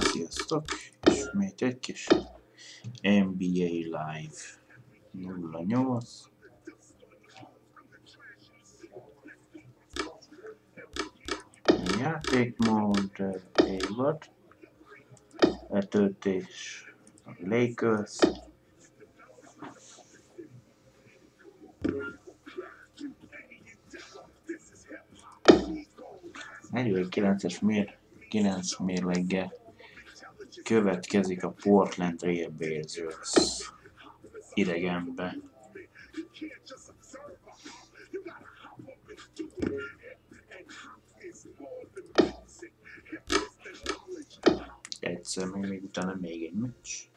sziasztok! Ismét egy kis NBA Live 08 Játékmód évad Letöltés Lakers 49-es mér, 9 mérleggel következik a Portland Trail Blazers idegenbe. Egyszer még, még utána még egy meccs.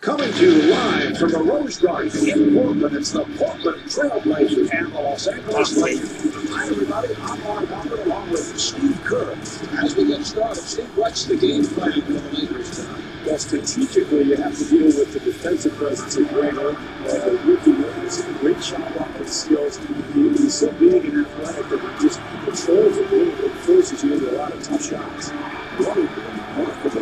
Coming to you live from the Rose Garden in Portland, it's the Portland Trailblazers and the Los Angeles Lakers. Hi, everybody. I'm Marv Albert along with Steve Kerr. As we get started, Steve, what's the game plan for the Lakers tonight? Well, strategically, you have to deal with the defensive presence of Greg Oden. Uh, Ricky Williams has a great shot blocking skills. He, he's so big and athletic that he just controls the game and forces you into a lot of tough shots. Remarkable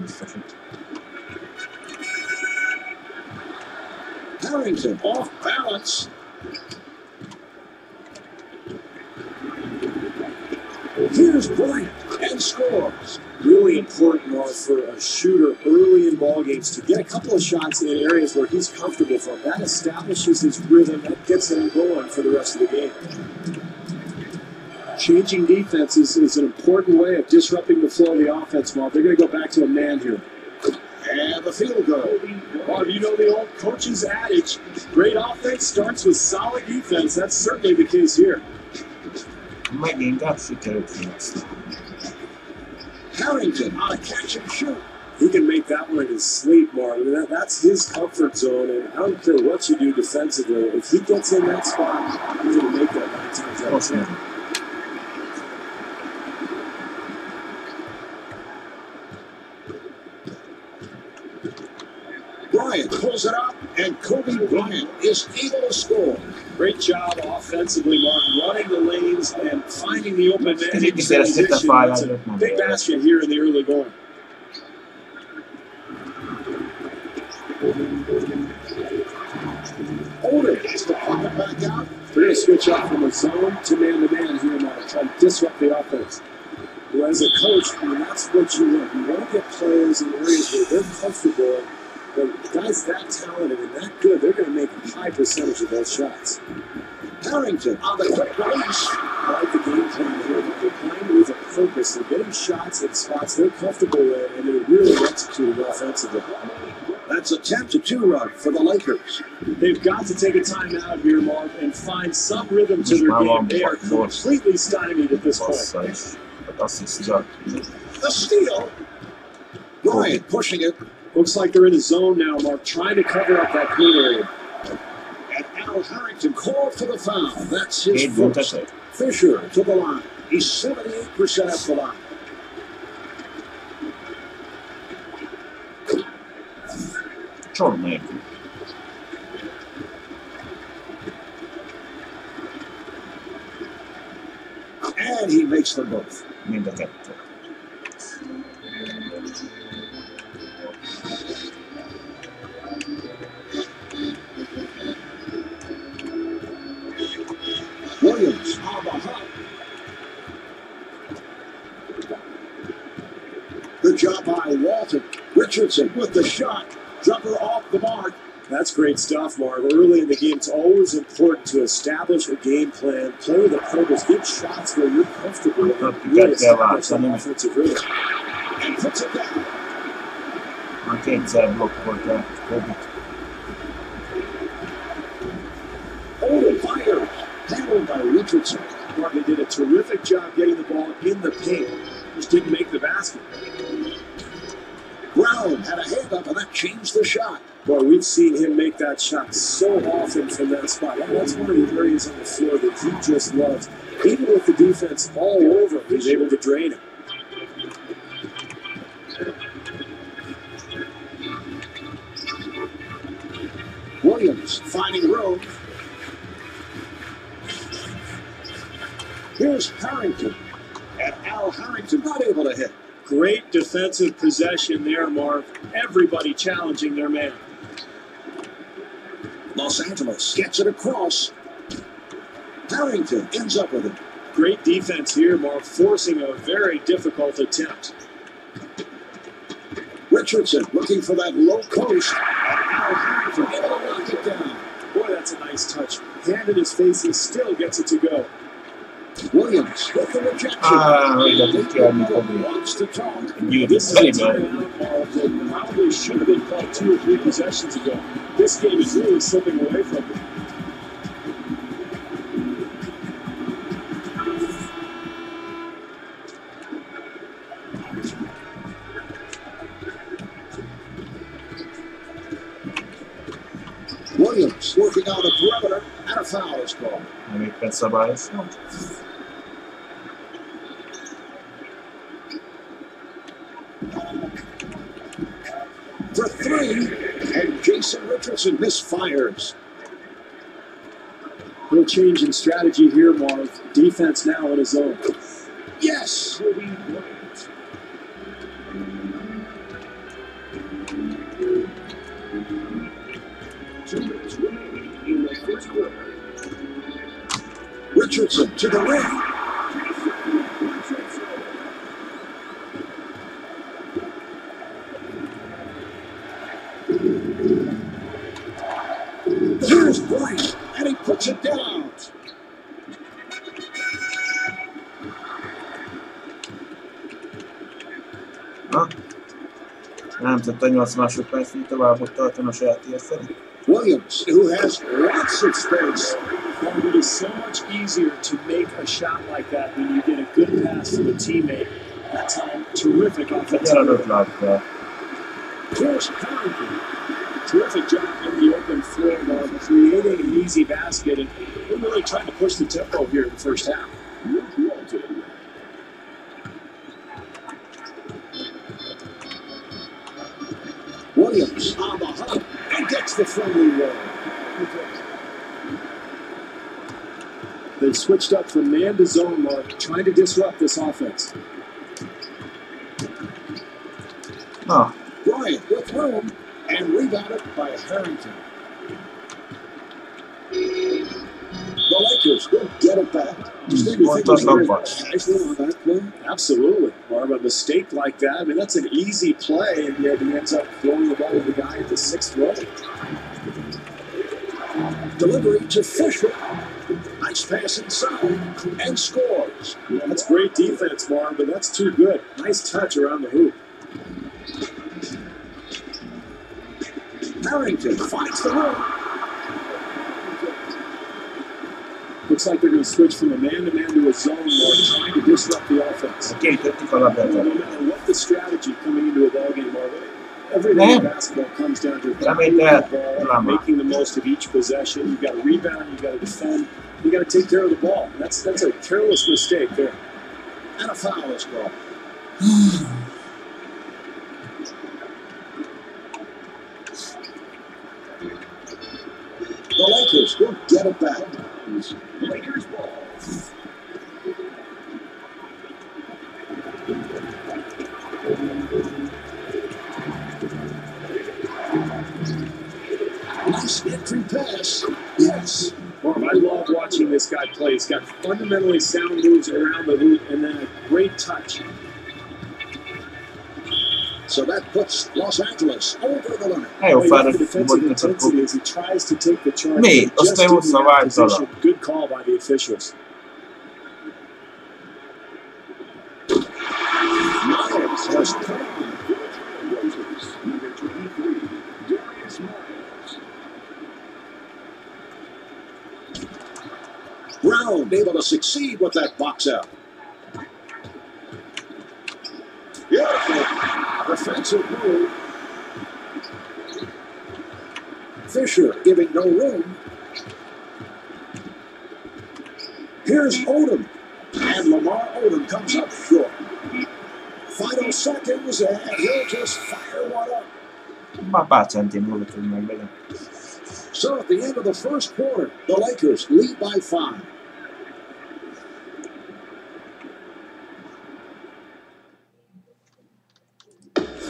biztos, hogy Harrington off balance. Here's Bryant and scores. really important for a shooter early in ball games to get a couple of shots in areas where he's comfortable from. That establishes his rhythm. That gets him going for the rest of the game. Changing defenses is an important way of disrupting the flow of the offense, Mark. They're going to go back to a man here. And the field goal. Mark, you know the old coach's adage great offense starts with solid defense. That's certainly the case here. megint sikerült. Harrington on a catch and shoot. He can make that one in his sleep, Mark. I mean, that, that's his comfort zone, and I don't care what you do defensively. If he gets in that spot, he's going to make that nine times out of ten. Bryant pulls it up, and Kobe Bryant is able to score. Great job offensively, Mark, running the lanes and finding the open man in Kicsit szeretett a transition. fájl It's a előtt nem. big basket here in the early going. Holder has to pop it back out. They're going to switch up from a zone to man-to-man here, Mark, try to disrupt the offense. Well, as a coach, I mean, that's what you want. You want to get players in areas where they're comfortable. But guys that talented and that good, they're going to make a high percentage of those shots. Harrington on the quick release. I like the game plan here. They're playing with a purpose. They're getting shots in spots they're comfortable in, and they're really executing offensively. That's a 10 to 2 run for the Lakers. They've got to take a timeout here, Mark, and find some rhythm to their game. They are completely stymied at this point. Bassza is. Hát asszisztja. The steal. Bryant pushing it. Looks like they're in a zone now, Mark, trying to cover up that paint area. And Al Harrington called for the foul. That's his Két first. Fisher to the line. He's 78% at the line. Csomag nélkül. And he makes them both. Mind a Williams on the hop. Good job by Walton. Richardson with the shot. Jumper off the mark. That's great stuff, Mark. Early in the game, it's always important to establish a game plan, play with a purpose, get shots where you're comfortable, and really establish that váltani. offensive rhythm. And puts it down. Már kétszer blokkolta Kobit. Holden fires. Handled by Richardson. Mark, they did a terrific job getting the ball in the paint. Just didn't make the basket. Brown had a hand up, and that changed the shot. Boy, we've seen him make that shot so often from that spot. That's one of the areas on the floor that he just loves. Even with the defense all over, he's able to drain it. Williams finding room. Here's Harrington. And Al Harrington not able to hit. Great defensive possession there, Mark. Everybody challenging their man. Los Angeles gets it across. Harrington ends up with it. Great defense here, Mark, forcing a very difficult attempt. Richardson looking for that low. And Al Harrington able to knock it down. Boy, that's a nice touch. Hand in his face and still gets it to go. Williams with the rejection. Ah, oiga, perché hanno come wants to talk. you This is a that probably should have been called two or three possessions ago. This game is really slipping away from them. Williams working on the perimeter, and a foul is called. Nem éppen szabályos. For three, and Jason Richardson misfires. Little change in strategy here, Marv. Defense now in his zone. Yes! Richardson to the rim. tovább ott a saját. Williams, who has lots of space. And it is so much easier to make a shot like that when you get a good pass to a teammate. That time, terrific offensive. Like Josh Harrington, terrific job in the open floor, creating an easy basket, and really trying to push the tempo here in the first half. The friendly roll. They switched up from man to zone, Mark, trying to disrupt this offense. Na, Bryant with room and rebounded by Harrington. The Lakers will get it back. Just maybe Well, think that's of not it much. nicely on that play. Absolutely. Marv, a mistake like that, I mean, that's an easy play, and yet he ends up throwing the ball to the guy at the sixth row. Delivery to Fisher. Nice pass inside and scores. That's great defense, Marv, but that's too good. Nice touch around the hoop. Harrington finds the room. Looks like they're going to switch from a man-to-man to a zone, Mark, trying to disrupt the offense. okay kiejtették a labdát. No matter what the strategy coming into a ball game, Marv, everything in basketball comes down to I that- the ball, making the most of each possession. You've got to rebound, you've got to defend, you got to take care of the ball. That's that's a careless mistake there. And a foul is called. the Lakers will get it back. Lakers ball. Nice entry pass. Yes. Marv, I love watching this guy play. He's got fundamentally sound moves around the hoop and then a great touch. So that puts Los Angeles over the limit. Nagyon Well, you have fáradt the defensive volt a intensity as he tries to take the charge. Mi? but just Azt nem didn't have Good call by the officials. Miles has come on. Roses. Number 23. Darius Miles. Brown able to succeed with that box out. Beautiful defensive move. Fisher giving no room. Here's Odom. And Lamar Odom comes up short. Final seconds, and he'll just fire one up. Mapácsán múlott, hogy meglegyen. So at the end of the first quarter, the Lakers lead by five.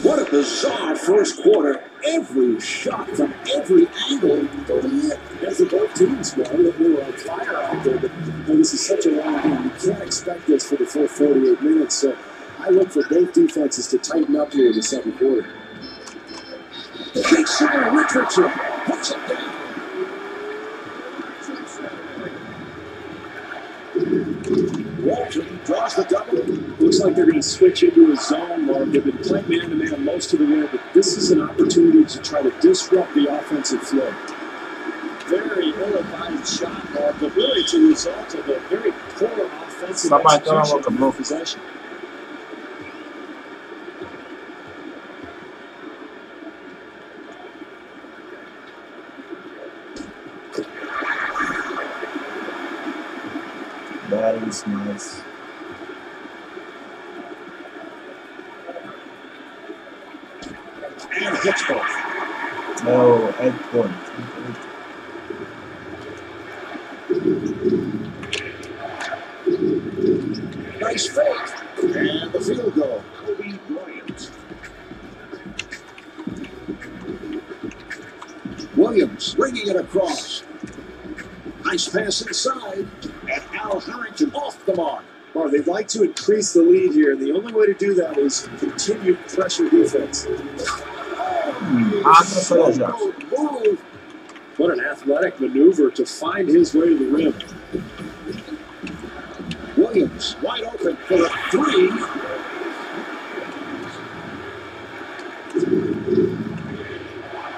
What a bizarre first quarter. Every shot from every angle in. As the both teams, well, they were on fire out there, but know, this is such a long game. You can't expect this for the full 48 minutes. So I look for both defenses to tighten up here in the second quarter. Big center Richardson it down. Walton draws the double. Looks like they're going to switch into a zone, Mark. They've been playing man to man most of the way, but this is an opportunity to try to disrupt the offensive flow. Very ill-advised shot, Mark, but really it's a result of a very poor offensive execution a of possession. That is nice. Both. No, egy pont. Nice fake. And the field goal. Kobe Bryant. Williams bringing it across. Nice pass inside. And Al Harrington off the mark. Mark, they'd like to increase the lead here, the only way to do that is continued pressure defense. What an athletic maneuver to find his way to the rim. Williams wide open for a three.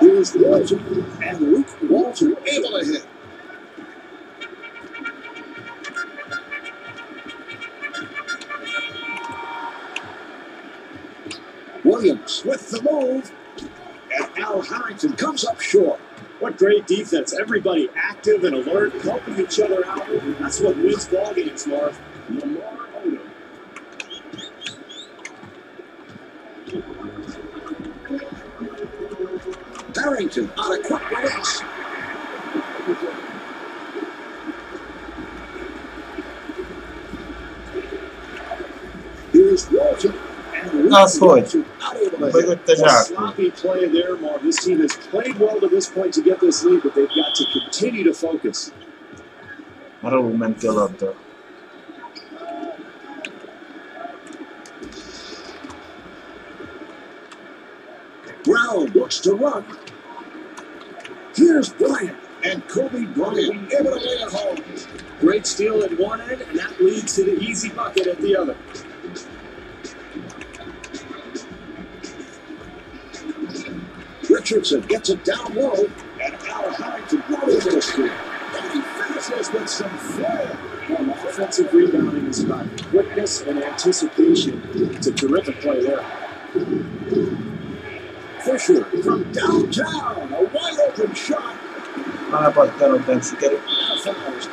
Here's Walton, and great defense. Everybody active and alert, helping each other out. That's what wins ball games, Marv. Harrington on a quick release. Here's Walton. And Luke Az hogy? Walton not able to hit. Mögötte A sloppy play there, Mark. This team has played well to this point to get this lead, but they've got to continue to focus. Rólunk ment ki a labda. Brown looks to run. Here's Bryant. And Kobe Bryant able to lay at home. Great steal at one end, and that leads to the easy bucket at the other. Richardson gets it down low, and right into the screen. And he finishes with some flair. Well, offensive rebounding is about quickness and anticipation. It's a terrific play there. Fisher from downtown, a wide open shot. Alapattanul nem sikerült. And a foul is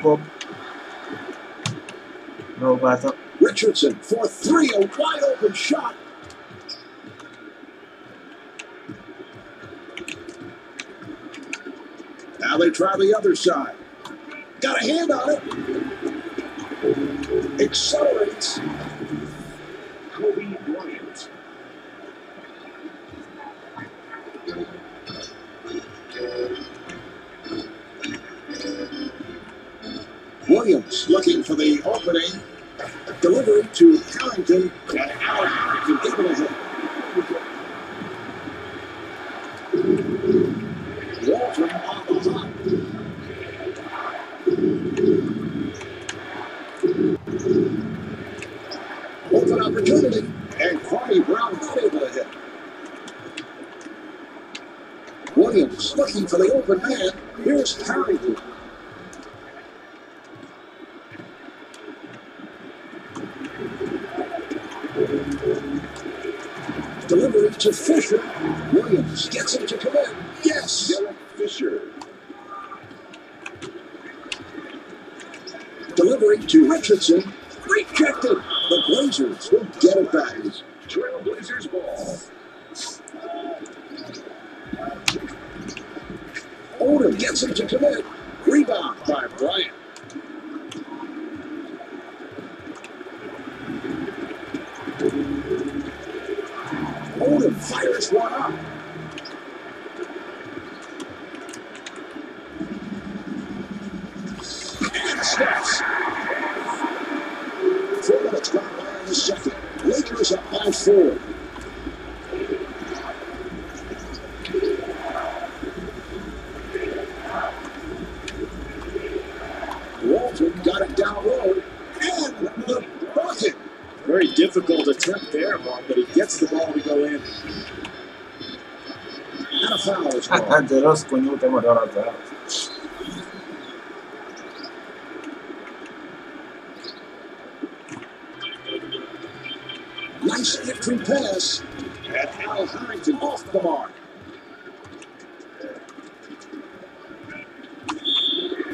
called. Kobb. Richardson for three, a wide open shot. Now they try the other side. Got a hand on it. Accelerates. Kobe Bryant. Williams looking for the opening. Delivery to Harrington. And able to hit. Walton on the hot. Open opportunity. And Kwame Brown not able to hit. Williams looking for the open man. Here's Harrington. Delivery to Fisher. Williams gets him to commit. Yes. Derek Fisher. Delivery to Richardson. Rejected. The Blazers will get it back. Trailblazers ball. Odom gets him to commit. Rebound by Bryant. Odom fires one up. And steps. Four minutes gone by in the second. Lakers up by four. Walton got it down low. And the bucket. Very difficult attempt there, Mark, but he gets the ball to go in. And a foul is called. De rossz nyújtam a ralazzát. Nice entry pass. And Al Harrington off the mark.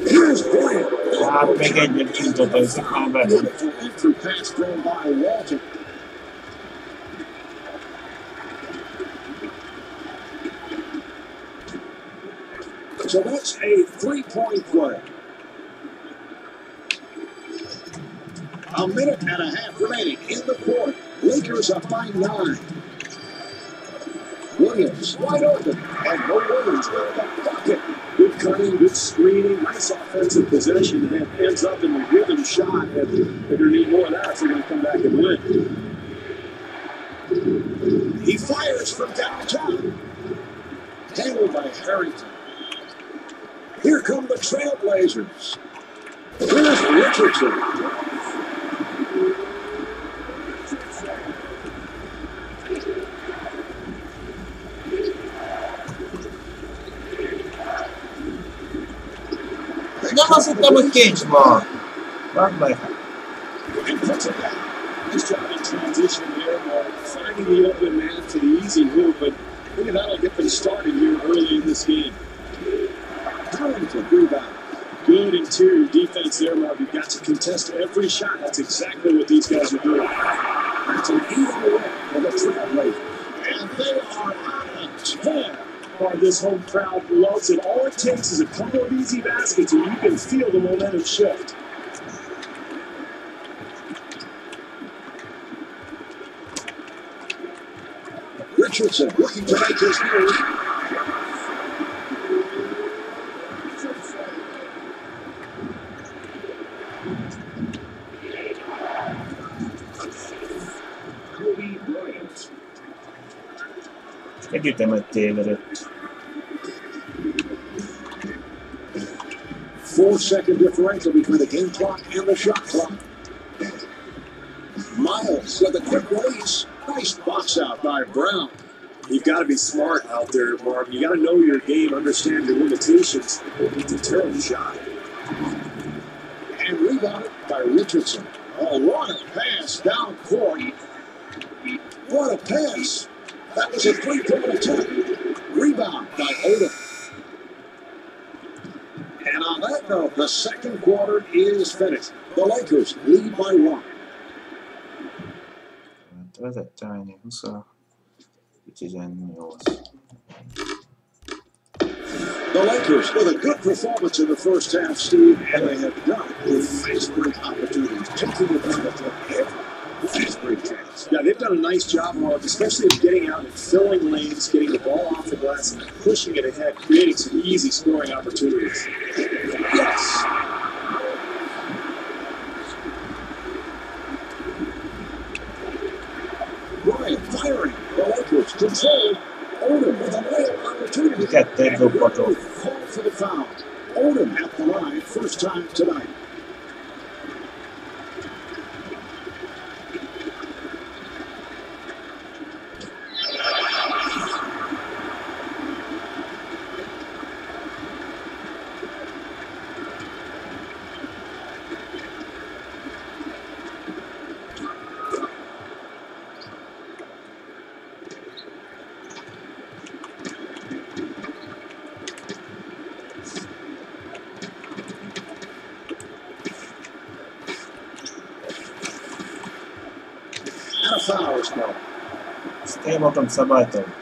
Here's Bryant. Hát még egyet kinyitott a szakmán belül. Beautiful entry pass thrown by Walton. So that's a three-point play. A minute and a half remaining in the quarter. Lakers up by nine. Williams wide open, and Mo Williams with the bucket. Cutting, good screening, nice offensive possession, and ends up in the rhythm shot. And they're going to need more of that they're going to come back and win. He fires from downtown. Handled by Harrington. Here come the Trailblazers. Here's Richardson. nossa tamo quente, mano. Vai, vai. Just trying to transition there, finding the open man to the easy move, but maybe that'll get them started here early in this game. Rebound. Good interior defense there, Rob. You've got to contest every shot. That's exactly what these guys are doing. That's an even away from the trap. And they are why this home crowd loves it. All it takes is a couple of easy baskets, and you can feel the momentum shift. Richardson looking to make his move. Együttemet tévedett. Four second differential between the game clock and the shot clock. Miles with a quick release. Nice box out by Brown. You've got to be smart out there, Mark. You got to know your game, understand your limitations. It's a terrible shot. And rebounded by Richardson. Oh, what a pass down court. What a pass. That was a three-point attempt. Rebound by Odom. And on that note, the second quarter is finished. The Lakers lead by one. Vezette ennyi, 20, 18. The Lakers with a good performance in the first half, Steve, and they have it with break opportunities, taking advantage of every fast break chance. Yeah, they've done a nice job, Mark, especially of getting out and filling lanes, getting the ball off the glass, and pushing it ahead, creating some easy scoring opportunities. Yes. Bryant firing. The Lakers controlled. Odom with a layup opportunity. Kettőt dobhatott. Call for the foul. Odom at the line, first time tonight. first down. Voltam szabálytalan.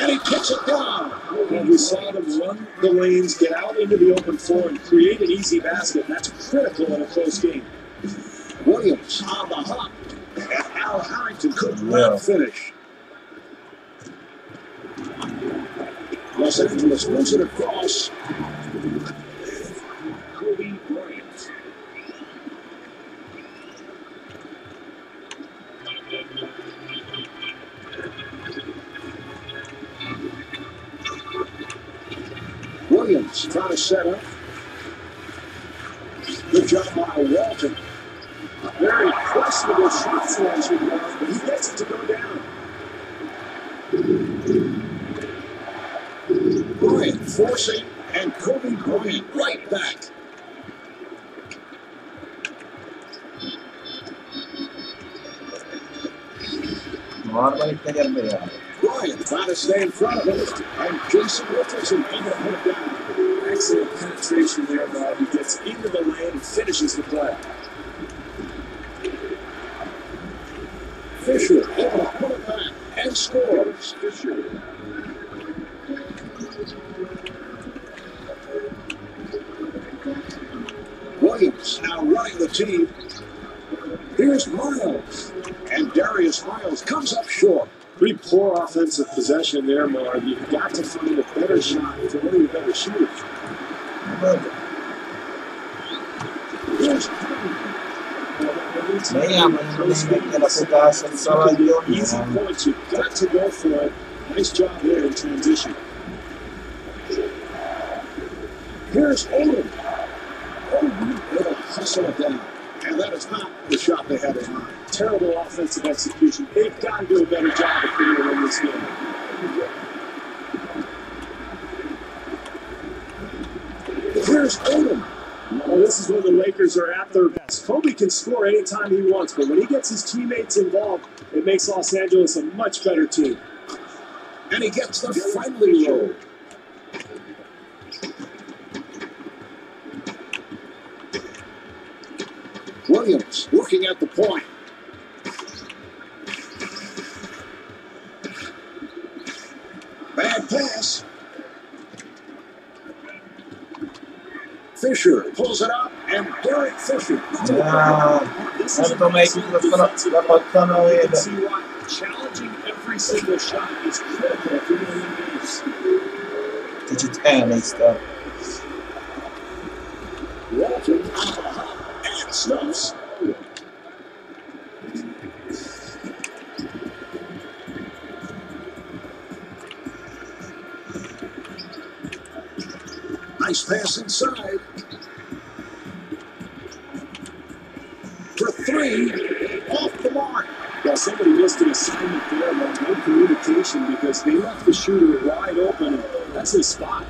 And he kicks it down. And we saw them run the lanes, get out into the open floor, and create an easy basket. And that's critical in a close game. Williams on the hop. And Al Harrington could not finish. Angeles moves it across. Kobe Bryant. Williams trying to set up. Good job by Walton. Very questionable shot selection, Marv, but he gets it to go down. Forcing, and Kobe Bryant right back. Bryant trying to stay in front of him, and Jason Richardson able to put down. Excellent penetration there, Marv. He gets into the lane and finishes the play. Fisher able to put it back and scores. Fisher. Now running the team. Here's Miles. And Darius Miles comes up short. Pretty poor offensive possession there, Marv. You've got to find a better shot for one of your better shooters. Here's Néha mondjuk a futásod szaladjon. Easy points. You've got to go for it. Nice job there in transition. Here's Odom. Odom able to hustle it down. And that is not the shot they had in mind. Terrible offensive execution. They've got to do a better job if they're going to win this game. Here's Odom. Well, this is when the Lakers are at their best. Kobe can score anytime he wants, but when he gets his teammates involved, it makes Los Angeles a much better team. And he gets the friendly roll. Williams looking at the point. Bad pass. Fisher pulls it up, and Derek Fisher. Ja, This is tudom melyikük excellent lesz defensive rapattan a You can see why challenging every single shot is critical if you're going to win games. Kicsit elnéztem. Walton on the Nice pass inside. For three, off the mark. Well, somebody missed an assignment there, but no communication because they left the shooter wide open. That's his spot.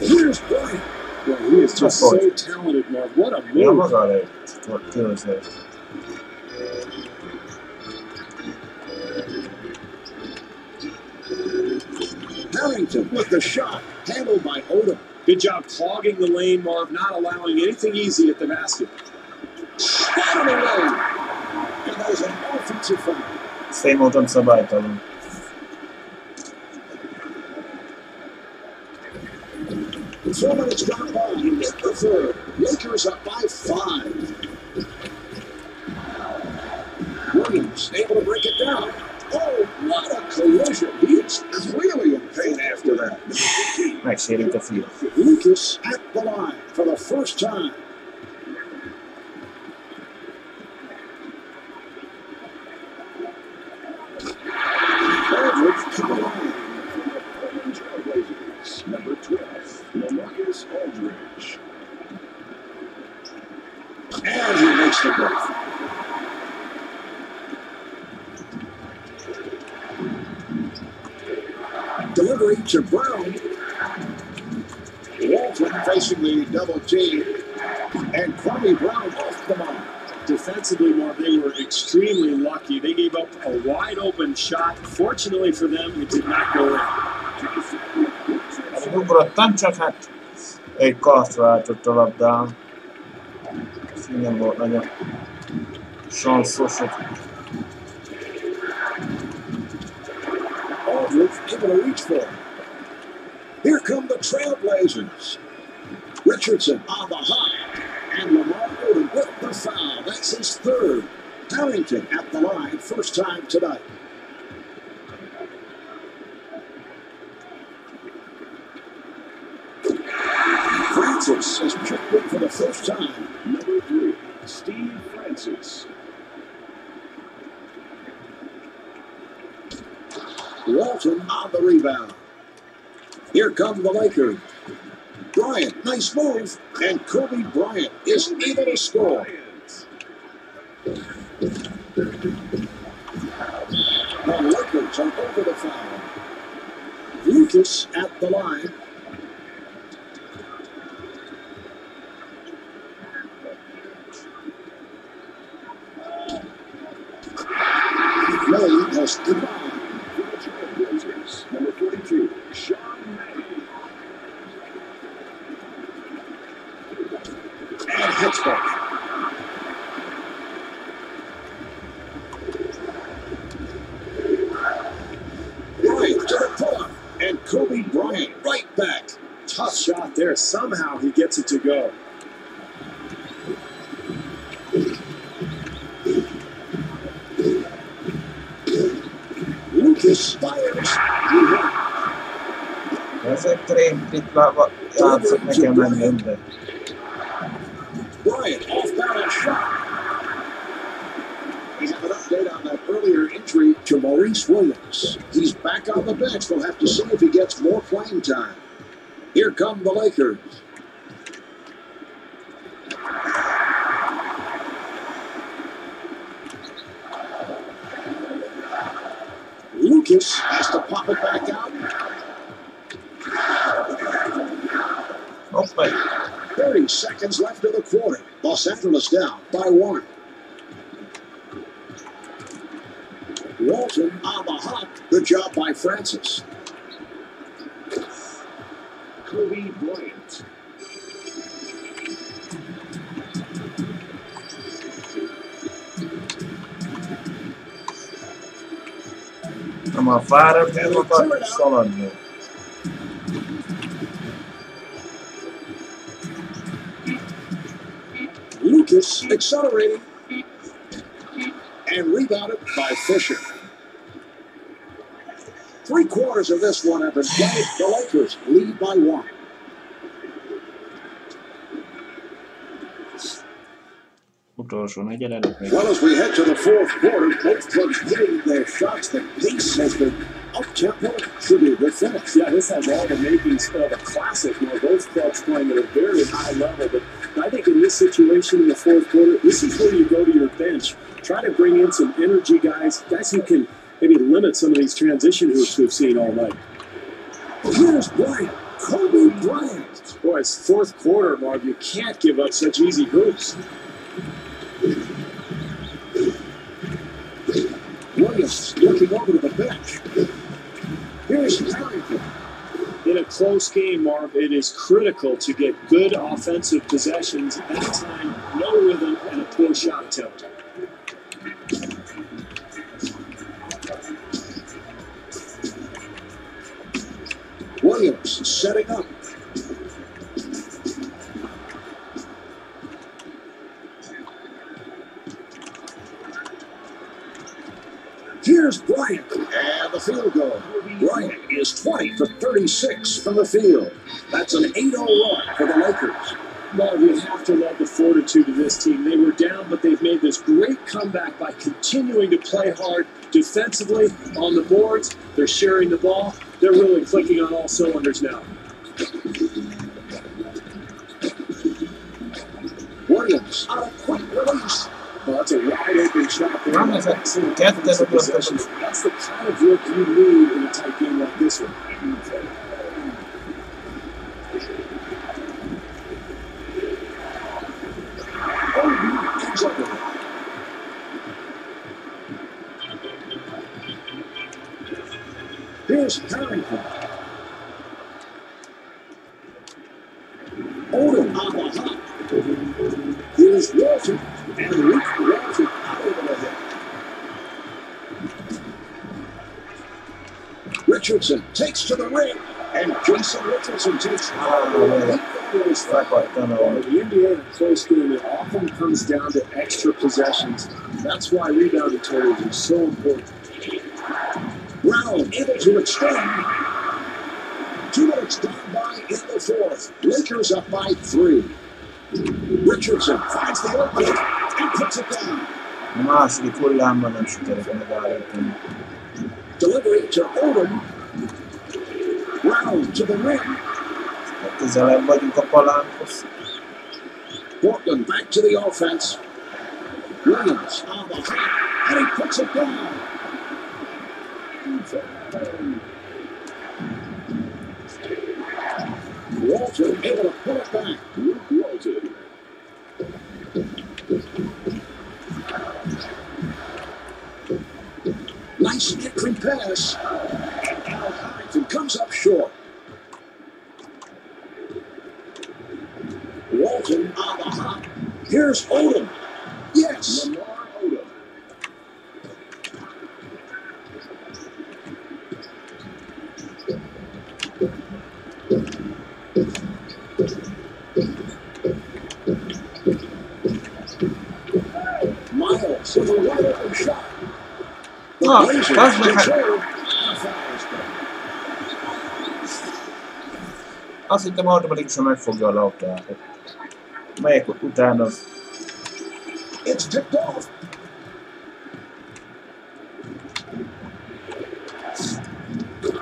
Here's Bryant. Well, he is just so talented, Mark. What a move. Tőzsdés. Harrington with the shot, handled by Odom. Good job clogging the lane, Marv, not allowing anything easy at the basket. Out of the. And that is an offensive foul. Ezt én voltam szabálytalan. Four minutes gone by in the third. Lakers up by five. Williams able to break it down. Oh, what a collision. He is clearly in pain after that. Megsérült the field. Lucas at the line for the first time. Defensively, Marv, they were extremely lucky. They gave up a wide open shot. Fortunately for them, it did not go in. Hát ugrottam, csak hát egy kart váltott a labdán. Ez nem volt nagyon sanszos. Aldridge able to reach for. Here come the Trailblazers. Richardson on the high. And Lamar Odom foul. That's his third. Harrington at the line, first time tonight. Francis has checked in for the first time. Number three, Steve Francis. Walton on the rebound. Here come the Lakers. Bryant, nice move. And Kobe Bryant is able to score. The Lakers are over the foul. Lucas at the line. Murray has the ball. Number 42, Sean May. and Hitzberg. Bryant to the pull-up, and Kobe Bryant right back. Tough shot there. Somehow he gets it to go. Lucas fires. Ez extrém ritva játszott nekem menni önbe. Bryant off-balance shot. We have an update on that earlier injury to Maurice Williams. He's back on the bench. We'll have to see if he gets more playing time. Here come the Lakers. Lucas has to pop it back out. Hoppá, 30 seconds left of the quarter. Los Angeles down by one. Walton on the hop. Good job by Francis. Kobe Bryant. nem a fáradt, nem akar szaladni. Lucas accelerating and rebounded by Fisher. Three quarters of this one have been played. The Lakers lead by one. Utolsó negyed előtt még Well, as we head to the fourth quarter, both clubs hitting their shots. The pace has been up tempo. Should be a good finish. Yeah, this has all the makings of a classic. You know, both clubs playing at a very high level. But I think in this situation in the fourth quarter, this is where you go to your bench. Try to bring in some energy guys, guys who can maybe limit some of these transition hoops we've seen all night. Here's Bryant. Kobe Bryant. Boy, it's fourth quarter, Marv. You can't give up such easy hoops. Williams looking over to the bench. Here's Harrington. In a close game, Marv, it is critical to get good offensive possessions. At time, no rhythm and a poor shot attempt. Setting up. Here's Bryant. And the field goal. Bryant is 20 for 36 from the field. That's an 8 0 run for the Lakers. Marv, you have to love the fortitude of this team. They were down, but they've made this great comeback by continuing to play hard defensively on the boards. They're sharing the ball. They're really clicking on all cylinders now. Williams out of quick release. Well, that's a wide open shot. There. Problem is that death. That's the kind of work you need in a tight game like this one. Here's Harrington. Odom on the hop. Here's Walton. And Rick Walton out over the head. Richardson takes to the ring. And Jason Richardson takes Vai cortando In the NBA a close game, it often comes down to extra possessions. That's why rebounding totals are so important. Brown able to extend. Two minutes gone by in the fourth. Lakers up by three. Richardson finds the opening and puts it down. Mas ricullammo non ci telefono. Delivery to Odom. Round to the rim. L'hai un po' Polancos. Portland back to the offense. Williams on the hop, and he puts it down. Walter Nice pass. And comes up short. Walton. Here's Odom. Yes. Lamar Odom. Miles with a wide open shot. The Oh, Blazers that's the-. Azt hittem automatikusan megfogja a labdát. Melyek utána It's tipped off.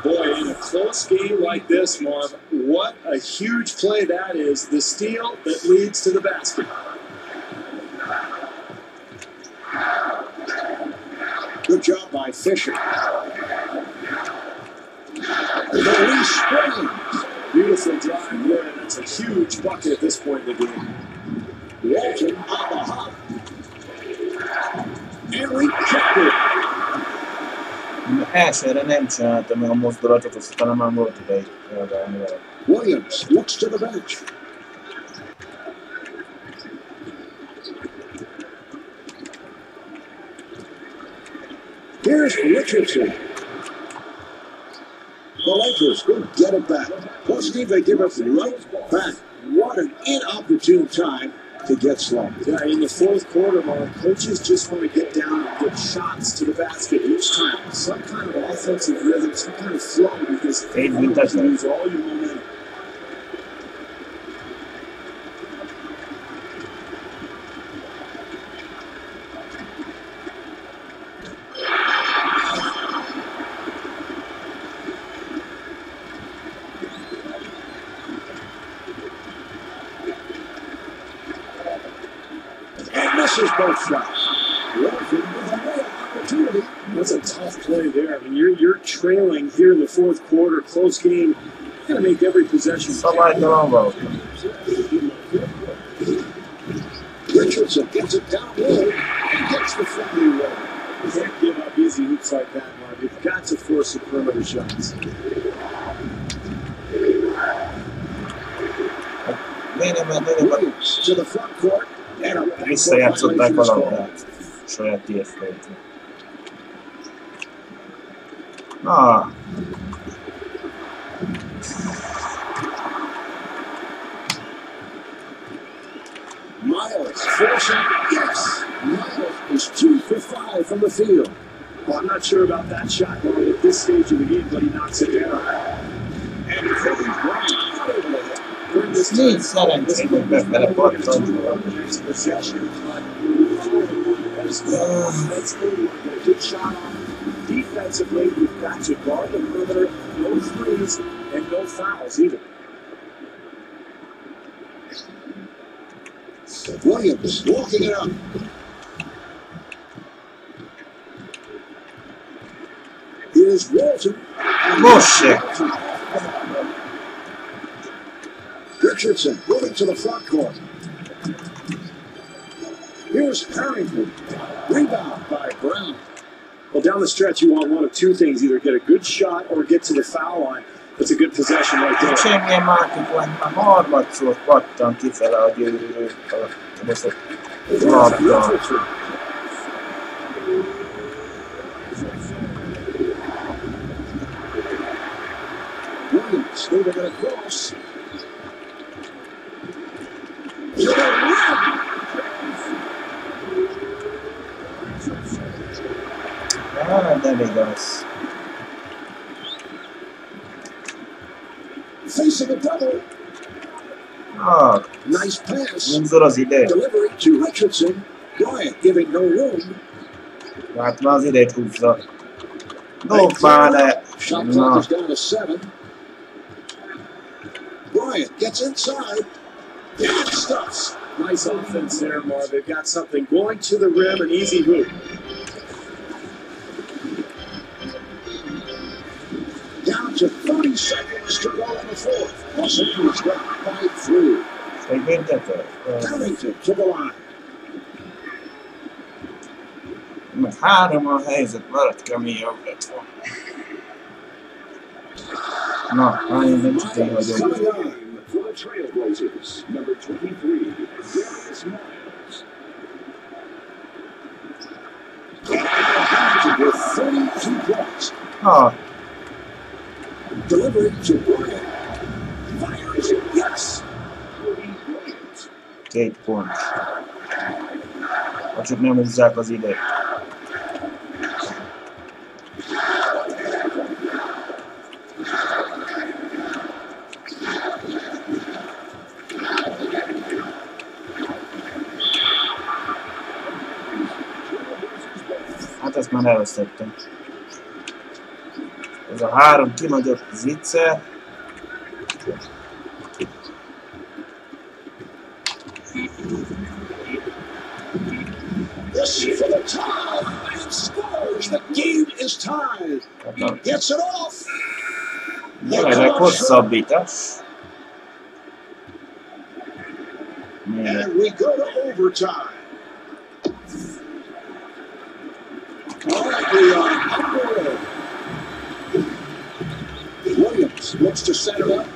Boy, in a close game like this, Marv, what a huge play that is. The steal that leads to the basket. Good job by Fisher. The Lee Springs. Beautiful drive there. That's a huge bucket at this point in the game. Walton on the hop. And rejected. elsőre nem csinálta meg a mozdulatot, azt talán már volt ideig reagálni vele. Williams looks to the bench. Here's Richardson. The Lakers will get it back. Well, Steve, they give us right back. What an inopportune time to get slumped. Yeah, in the fourth quarter, Marv, coaches just want to get down and get shots to the basket each time. Some kind of offensive rhythm, some kind of flow, because Hey, otherwise that's you right. lose all your momentum. And misses both shots. Walton with another opportunity. That's a tough play there. I mean, you're you're trailing here in the fourth quarter, close game. You got to make every possession. Nem van Richardson gets it down low and gets the friendly roll. You can't give up easy hoops like that, Marv. You've got to force the perimeter shots. Nem, miért nem Williams to the front court and a backcourt visszajátszották a labdát saját TFL-t. Na, Miles forcing, yes. Miles is two for five from the field. Well, I'm not sure about that shot, Marv, at this stage of the game, but he knocks it down. And Kobe Bryant out over the head. During this nincs time, szerencsém, hogy befele pattan. next possession, but that's that's a good shot on defensively. You've got to guard the perimeter, no threes, and no fouls either. Williams walking it up. Here's Walton. Bullshit. Richardson moving to the front court. Here's Harrington. Rebound by Brown. Well, down the stretch, you want one of two things: either get a good shot or get to the foul line. That's a good possession right there. Semmi Martin, kun mä harvatsuot pattaan kifellä a gyűrűt, ja se labdaa. Richardson. Williams moving it across. To the rim. Ah, där. Facing a double. Ah, Nice pass. ide. Delivery to Richardson. Bryant giving no room. Hát már az idejét húzza. Dob már le! Shot clock is down to seven. Bryant gets inside. And stuffs. Nice offense there, Marv. They've got something going to the rim, an easy hoop. To 30 seconds to go in the fourth. Los Angeles got by three. egy büntető. Harrington to the line. Meg három a helyzet maradt kemény jobb lett volna. Na, hány nem csak én Miles vagyok. coming on. For the Trailblazers, number 23, Darius Miles. Harrington with 32 points. Ha, Delivery to Bryant. Fires it. Yes. Kobe Bryant. két pont. Ha csak nem húzzák az időt. Hát ezt már elvesztettem. Ez a három kinagyott zicser. This for the tie. And scores. The game is tied. Gets it off. jelenleg hosszabbítás. And we go to overtime. All right, we are underway. Williams looks to set it up.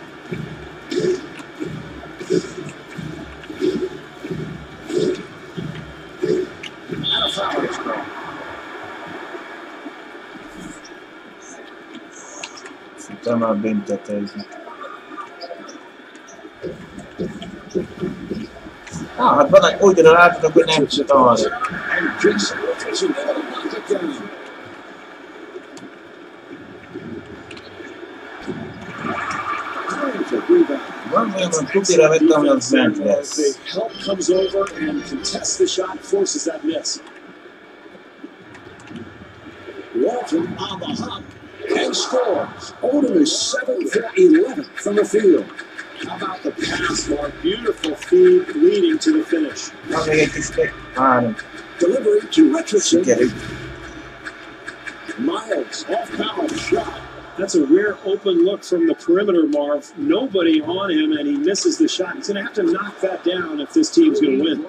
And a foul is. Szinte már büntetőzni. Ah, hát van egy újra látod, hogy nem tudom. And Jason Richardson able to knock it down. Harrington rebound. Van olyan, hogy tutira vettem, hogy az bent The lesz. help comes over and contests the shot, forces that miss. Walton on the hop and scores. Odom is 7 for 11 from the field. How about the pass, Mark? Beautiful feed leading to the finish. Van még egy kis három. Delivery to Richardson. Sikerült. Miles off balance shot. That's a rare open look from the perimeter, Marv. Nobody on him, and he misses the shot. He's going to have to knock that down if this team's going to win.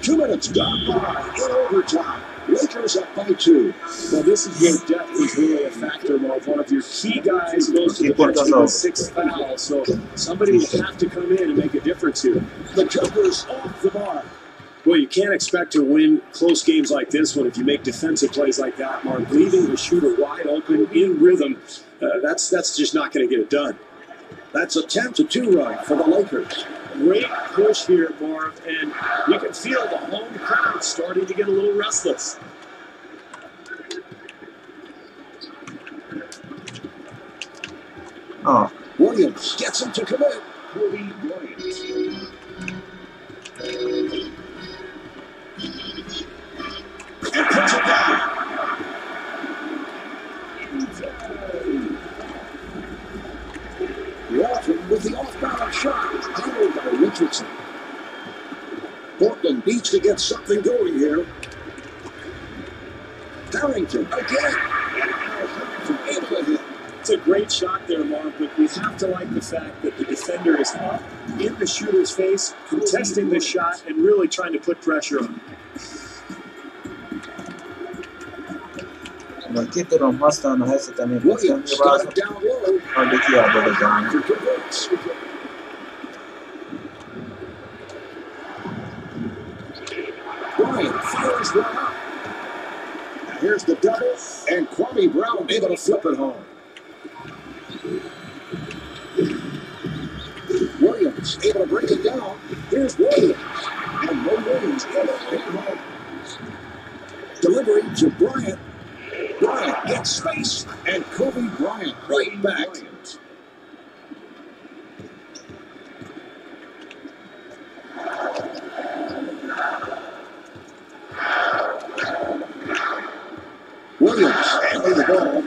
Two minutes gone by in overtime. Lakers up by two. Well, this is where depth is really a factor, Marv. One of your key guys goes to the bench with his sixth foul, so somebody will have to come in and make a difference here. The Joker's off the mark. Well, you can't expect to win close games like this one if you make defensive plays like that, Mark. Leaving the shooter wide open in rhythm, uh, that's that's just not going to get it done. That's a 10 to 2 run for the Lakers. Great push here, Marv, and you can feel the home crowd starting to get a little restless. Oh. Williams gets him to commit. Kobe Bryant. Richardson. Portland needs to get something going here. Harrington again. It's a great shot there, Mark, but we have to like the fact that the defender is up in the shooter's face, contesting the shot, and really trying to put pressure on him. Able to flip it home. Williams able to break it down. Here's Williams. And Mo Williams able to hit it home. Delivery to Bryant. Bryant gets space, and Kobe Bryant right back. Williams handling the ball.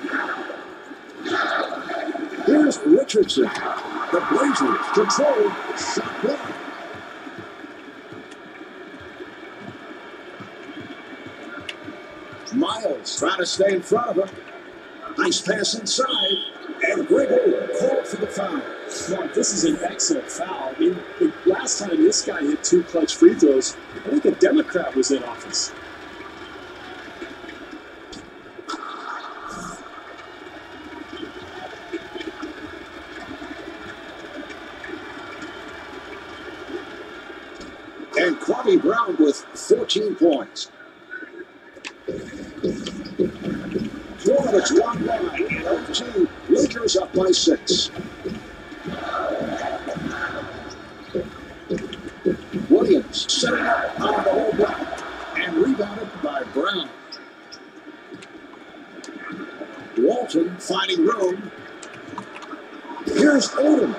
Here's Richardson. The Blazers control shot block. Miles trying to stay in front of him. Nice pass inside. And Grego called for the foul. Now, this is an excellent foul. I mean, the last time this guy hit two clutch free throws, I think a Democrat was in office. And Kwame Brown with 14 points. Florida's one line. 12 Lakers up by six. Williams setting up on the whole block and rebounded by Brown. Walton finding room. Here's Odom.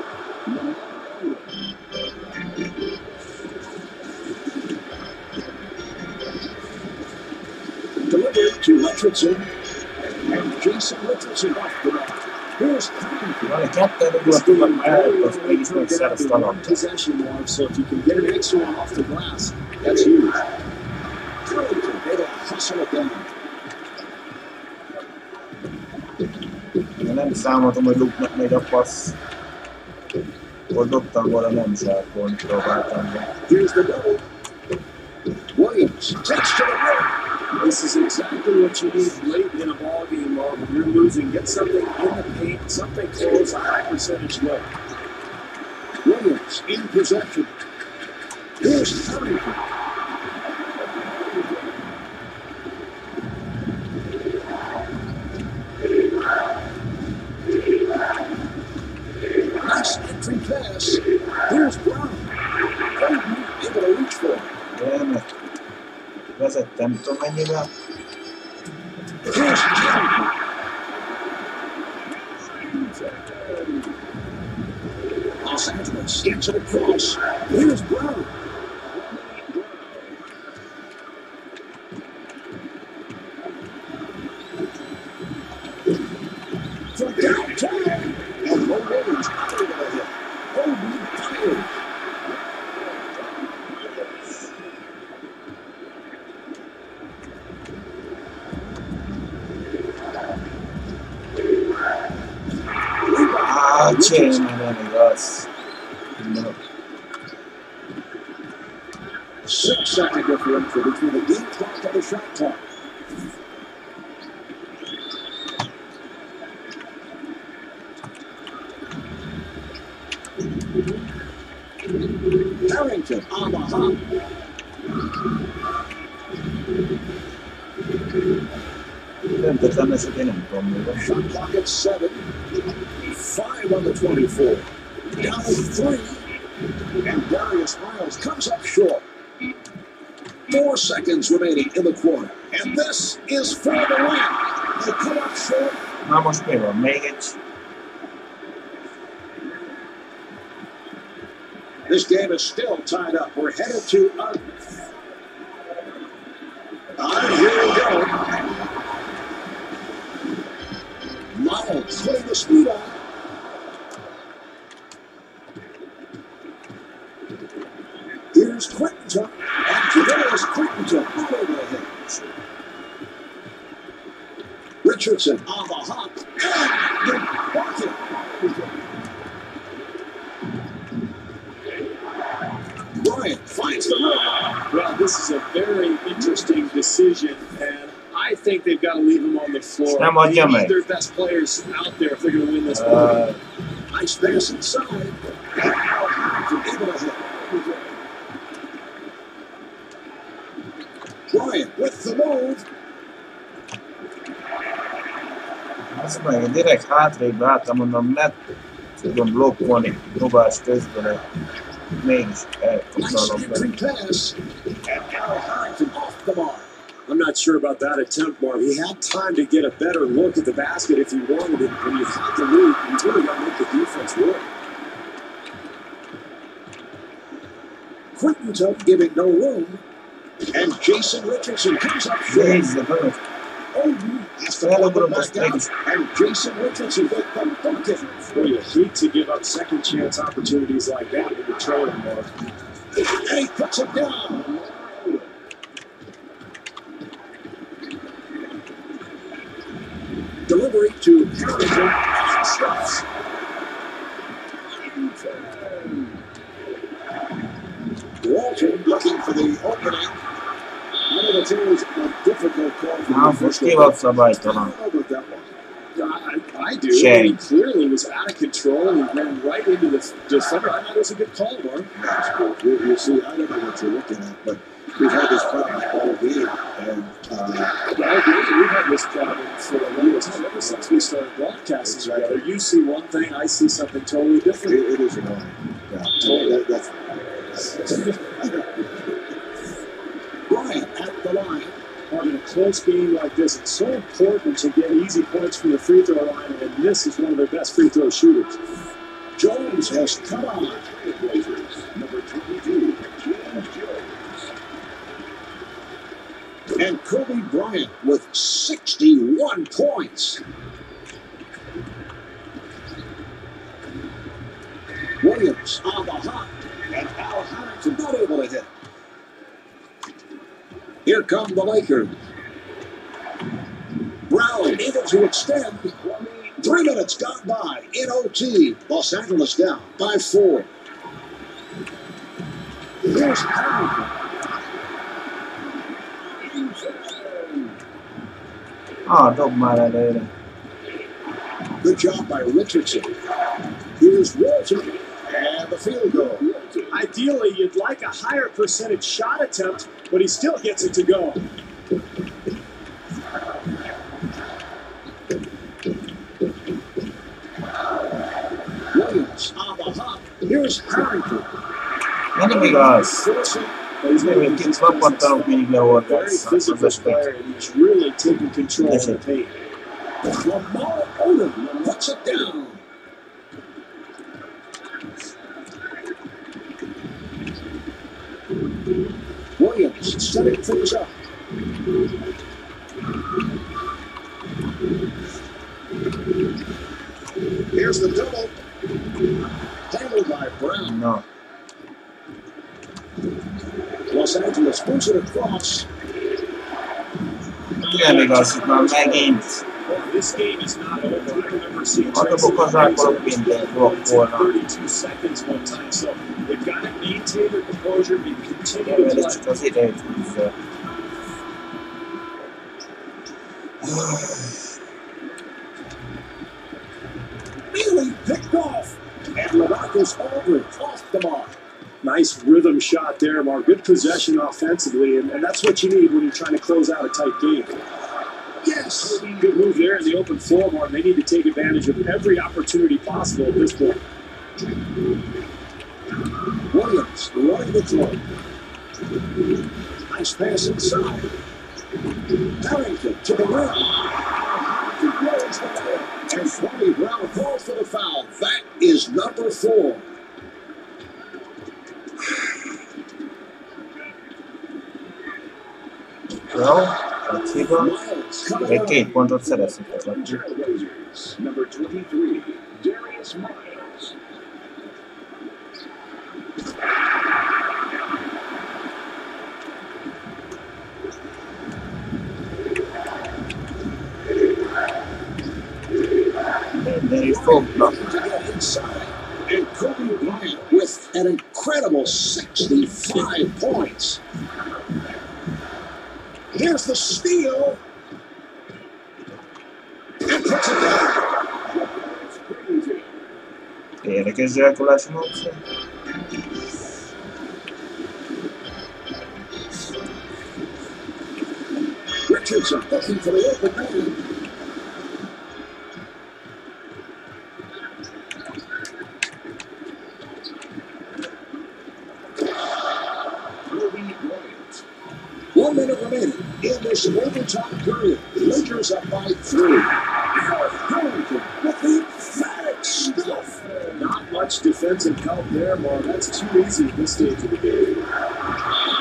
Delivery to Richardson. And Jason Richardson off the mark. Here's Covington. Van egy kettő, de It's tudod, doing hogy már very, az very mégis good még at szerez the talán. possession mark, so if you can get an extra one off the glass, that's huge. To hustle. Nem számoltam, hogy Luke-nak megy a passz. Dobtam volna, nem zsákolni próbáltam. Here's the double. Williams to the rim. This is exactly what you need late in a ball game, Mark. When you're losing, get something in the paint, something close, a high percentage look. Williams in possession. Here's Covington. Nice entry pass. Here's Brown. Clayton able to reach for it. de mert Here's Covington. Los Angeles gets. Here's Brown. From downtown. And Mo Williams able to hit. Obi fired. Rebound. Á, csés, már nem igaz. No. Six second differential between the game clock and the shot clock. Harrington on the hop. Döntetlen ezt én nem tudom még. Shot clock at seven. Five on the 24. Down three. And Darius Miles comes up short. Four seconds remaining in the quarter. And this is for the win. They come up short. Most mi van? This game is still tied up. We're headed to a. Ah, here we go. Miles putting the speed on. Here's Quinton. And Jadarius Quinton right over the head. Richardson on the hop. And the bucket. Bryant finds the rim. Well, this is a very interesting decision, and I think they've got to leave him on the floor. Nem adja They meg. need their best players out there if they're going to win this game. Uh, Nice pass inside. And Al Harrington able to hit. Bryant with the move. azt mondja, direkt hátrébb álltam, mondom, ne tudom blokkolni dobás közben, mégis Nice elkapcsolom entry be. pass. And Al Harrington off the mark. I'm not sure about that attempt, Marv. He had time to get a better look at the basket if he wanted it. When you have to lead, you really got to make the defense work. Quentin Tuck giving no room. And Jason Richardson comes up short. Nézze, tudod, Oden oh, has to Hello, pull it Bruno, back out. thanks. And Jason Richardson with the bucket. Well, you hate to give up second chance opportunities like that when you're trailing, Marv. And he puts it down. Delivery to Harrington. Stops. Walton looking for the opening. One of the things a difficult call for nem the most first ki one. volt szabálytalan. I don't know about that one. Yeah, I, I do. Shame. Clearly was out of control. And he ran right into the defender. I thought it was a good call, Marv. You, you see, I don't know what you're looking at, but we've had this problem all game, and uh, I agree. We've had this problem for a long time, ever since we started broadcasting together. You see one thing, I see something totally it, different. it is annoying. Yeah, that, that's, Bryant at the line. Marv, in a close game like this, it's so important to get easy points from the free throw line, and this is one of their best free throw shooters. Jones has come on. Number 22, James Jones. And Kobe Bryant with 61 points. Williams on the hop. And Al Harrington not able to hit. Here come the Lakers. Brown able to extend. Three minutes gone by in OT. Los Angeles down by four. Here's Harrington. Ah, dob már előre. Good job by Richardson. Here's Walton. And the field goal. Ideally, you'd like a higher percentage shot attempt, but he still gets it to go. Williams on the hop. Here's Harrington. Igaz. Forcing. But he's making Még itt kapattalunk, mindig le volt very physical player, and he's really taking control of the paint. Lamar Odom it down. Williams setting things up. Here's the double. Handled by Brown. No. Los Angeles moves it across. Nem igaz, itt már megint. Well, this game is not over. I remember seeing Adobok Tracy az ápolok mindent blokkolnak. 32 seconds one time, so they've got to maintain their composure and continue to play. csak az időt húzza. Nearly picked off. And Lamarcus Aldridge off the mark. Nice rhythm shot there, Mark. Good possession offensively, and, and that's what you need when you're trying to close out a tight game. Yes. Good move there in the open floor, Mark. They need to take advantage of every opportunity possible at this point. Williams running the floor. Nice pass inside. Harrington to the rim. Harrington blows the rim. And Kwame Brown calls for the foul. That is number four. Jó? Hát hiba. Miles coming Még on. két pontot number 23, Darius Miles. And Kobe Bryant with an incredible 65 points. Here's the steal. And puts it down. Érdekező elkulásunk. The open. One minute remaining in this overtime period. The Lakers up by three. The emphatic. Not much defensive help there, Mark. That's too easy at this stage of the game.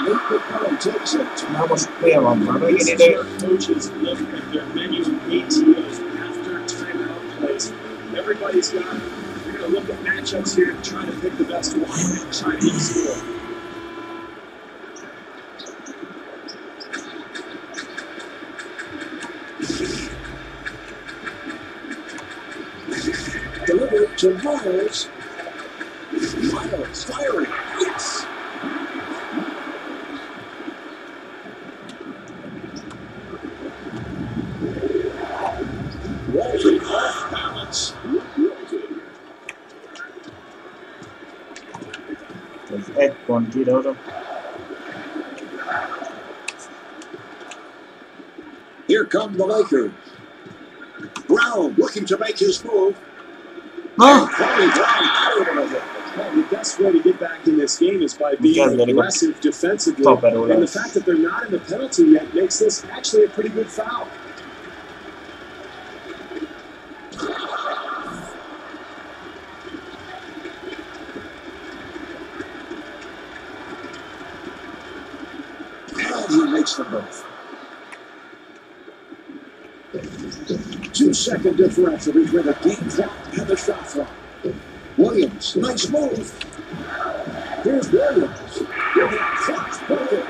This megint is idő. where coaches look at their menu ATOs after timeout plays. Everybody's got, they're going to look at matchups here and try to pick the best one and try to score. Delivery to Miles. Miles firing. Yes. Walton off balance. Ez egy pont ide-oda. Here come the Lakers. Brown looking to make his move. Na! Kobe Brown out of it. Well, the best way to get back in this game is by being aggressive defensively. Top at all And the fact that they're not in the penalty yet makes this actually a pretty good foul. And he makes them both. Two second differential between the game clock and the shot clock. Williams, nice move. Here's Williams. A clutch bucket.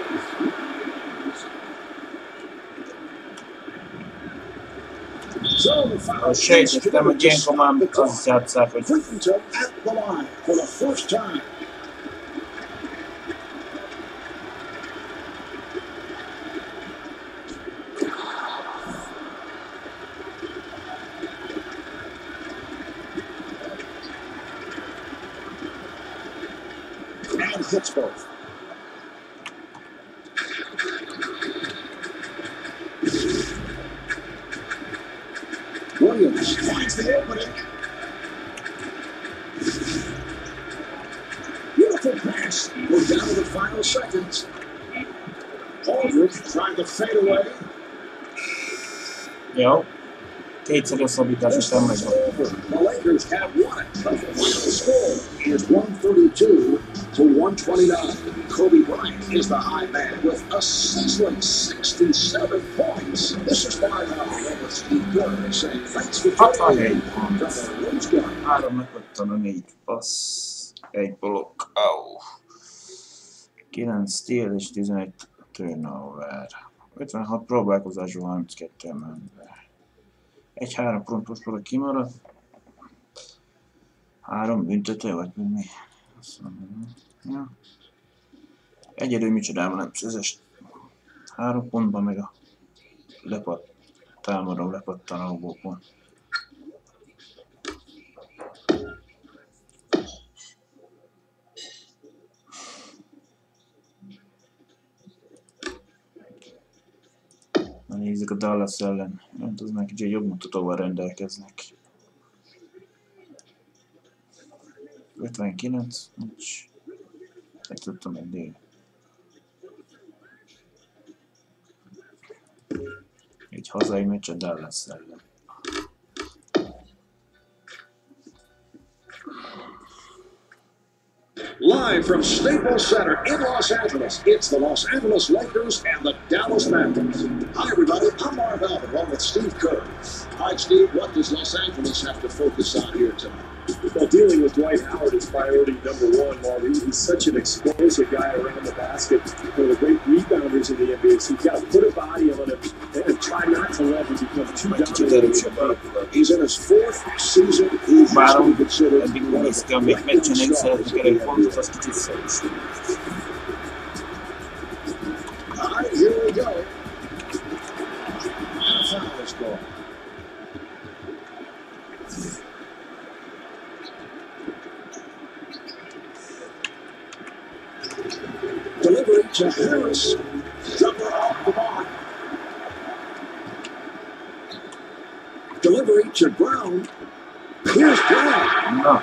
So the foul A sejtettem, hogy ilyenkor már the clock. azt játsszák, Clinton at the line for the first time. And hits both. Williams finds the opening. Beautiful pass. We're down to the final seconds. Aldridge trying to fade away. jó. Kétszer összabítás This után one's meg. over. The Lakers have won it. The final score is 132 to 129. Kobe Bryant is the high man with a sizzling 67 points. This is with Steve Kerr saying thanks for tuning in 67 pont. from the Rose Garden. Három megvettem a négy passz, egy blokk, au. 9 steal és 11 turnover. 56 próbálkozásból 32 ember. Egy három pontos próba kimaradt. Három büntető, vagy mi? Azt mondom. Ja. Egyedül micsodában nem szezes. Három pontban meg a lepat, támadó lepattanóból pont. Nézzük a Dallas ellen. Hát az meg kicsit jobb mutatóval rendelkeznek. 59, nincs. Egy tudtam egy dél. Egy hazai meccs a Dallas ellen. Live from Staples Center in Los Angeles, it's the Los Angeles Lakers and the Dallas Mavericks. Hi, everybody. I'm Marv Albert, along with Steve Kerr. Hi, Steve. What does Los Angeles have to focus on here tonight? Well, dealing with Dwight Howard is priority number one. While he's such an explosive guy around the basket, one of the great rebounders in the NBA. So you've got to put a body on him and try not to let him become too dominant. He's in his fourth season. He's considered one of the ki, amíg meccsen egy breakout szeretnek stars elég in the fontos, NBA. az kicsit szerűs. All right, here we go. And a foul is called. To Harris. Jumper off the mark. Delivery to Brown. Here's Brown. No,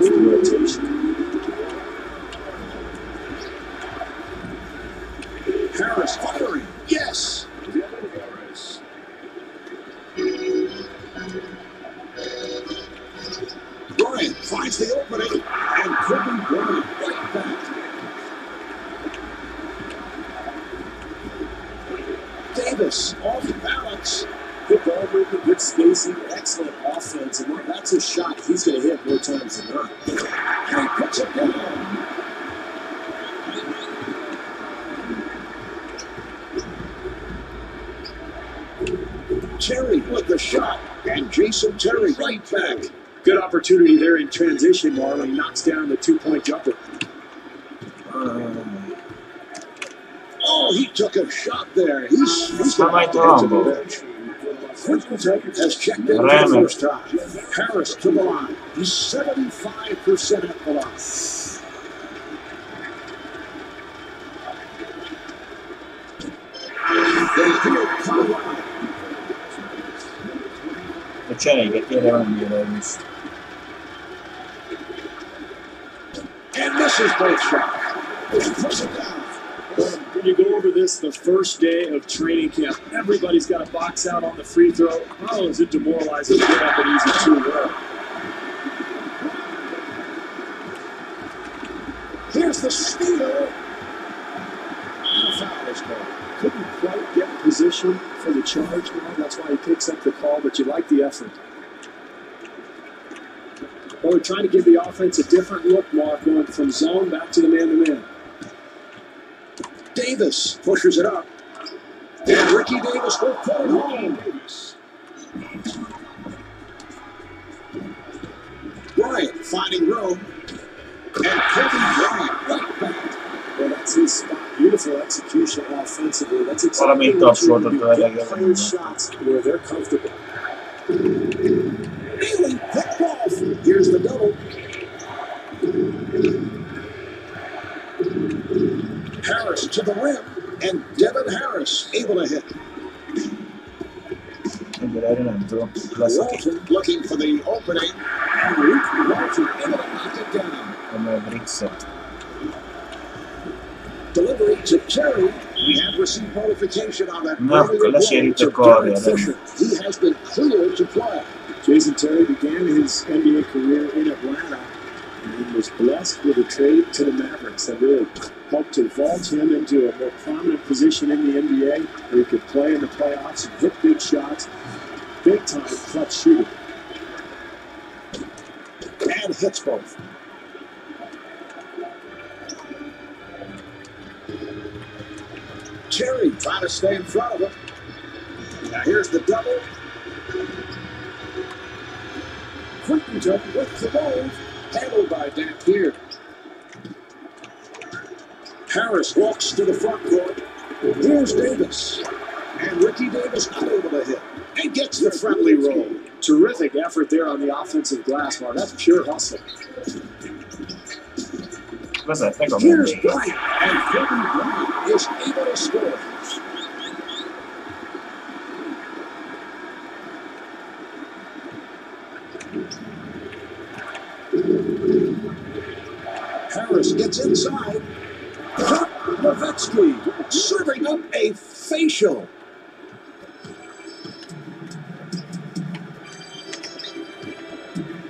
You he's going to hit more times than not. He puts it down. Terry with the shot. And Jason Terry right back. Good opportunity there in transition, Marley knocks down the two-point jumper. Uh, Oh, he took a shot there. He's, he's going to have to get to the Rambo? Quinton has checked in for the first time. Harris to the line. He's 75% at the line. Annyira is. And misses both shots. Puts it down. You go over this the first day of training camp, everybody's got a box out on the free throw. Oh, is it demoralizing to get up an easy two well? Here's the steal. Couldn't quite get position for the charge now. That's why he picks up the call, but you like the effort. Well, they're trying to give the offense a different look, Mark, going from zone back to the man-to-man. Davis pushes it up. And Ricky Davis will put it home. Bryant finding room. And Kobe Bryant right back. Well, that's his spot. Beautiful execution offensively. That's exactly what you want tapsoltat to a do. Get players shots where they're comfortable. Nearly picked off. Here's the double. Harris to the rim. And Devin Harris able to hit. Egyre erre nem tudom. Leszakít. Walton looking for the opening. And Luke Walton able to knock it down. A Mavericks-et. Delivery to Terry. We have received notification on that. Na, earlier akkor to a karja, Derek? Fisher. He has been cleared to play. Jason Terry began his NBA career in Atlanta and was blessed with a trade to the Mavericks that really helped to vault him into a more prominent position in the NBA where he could play in the playoffs and hit big shots, big time clutch shooting. And hits both. Terry trying to stay in front of him. Now here's the double. Quinton with the move. Handled by Dampier. Harris walks to the front court. Here's Davis. And Ricky Davis not able to hit. And gets the friendly roll. Terrific effort there on the offensive glass, Mark. That's pure hustle. Vezetnek a Here's vendégek. Bryant. And Kobe Bryant is able to score. Harris gets inside. Nowitzki serving up a facial.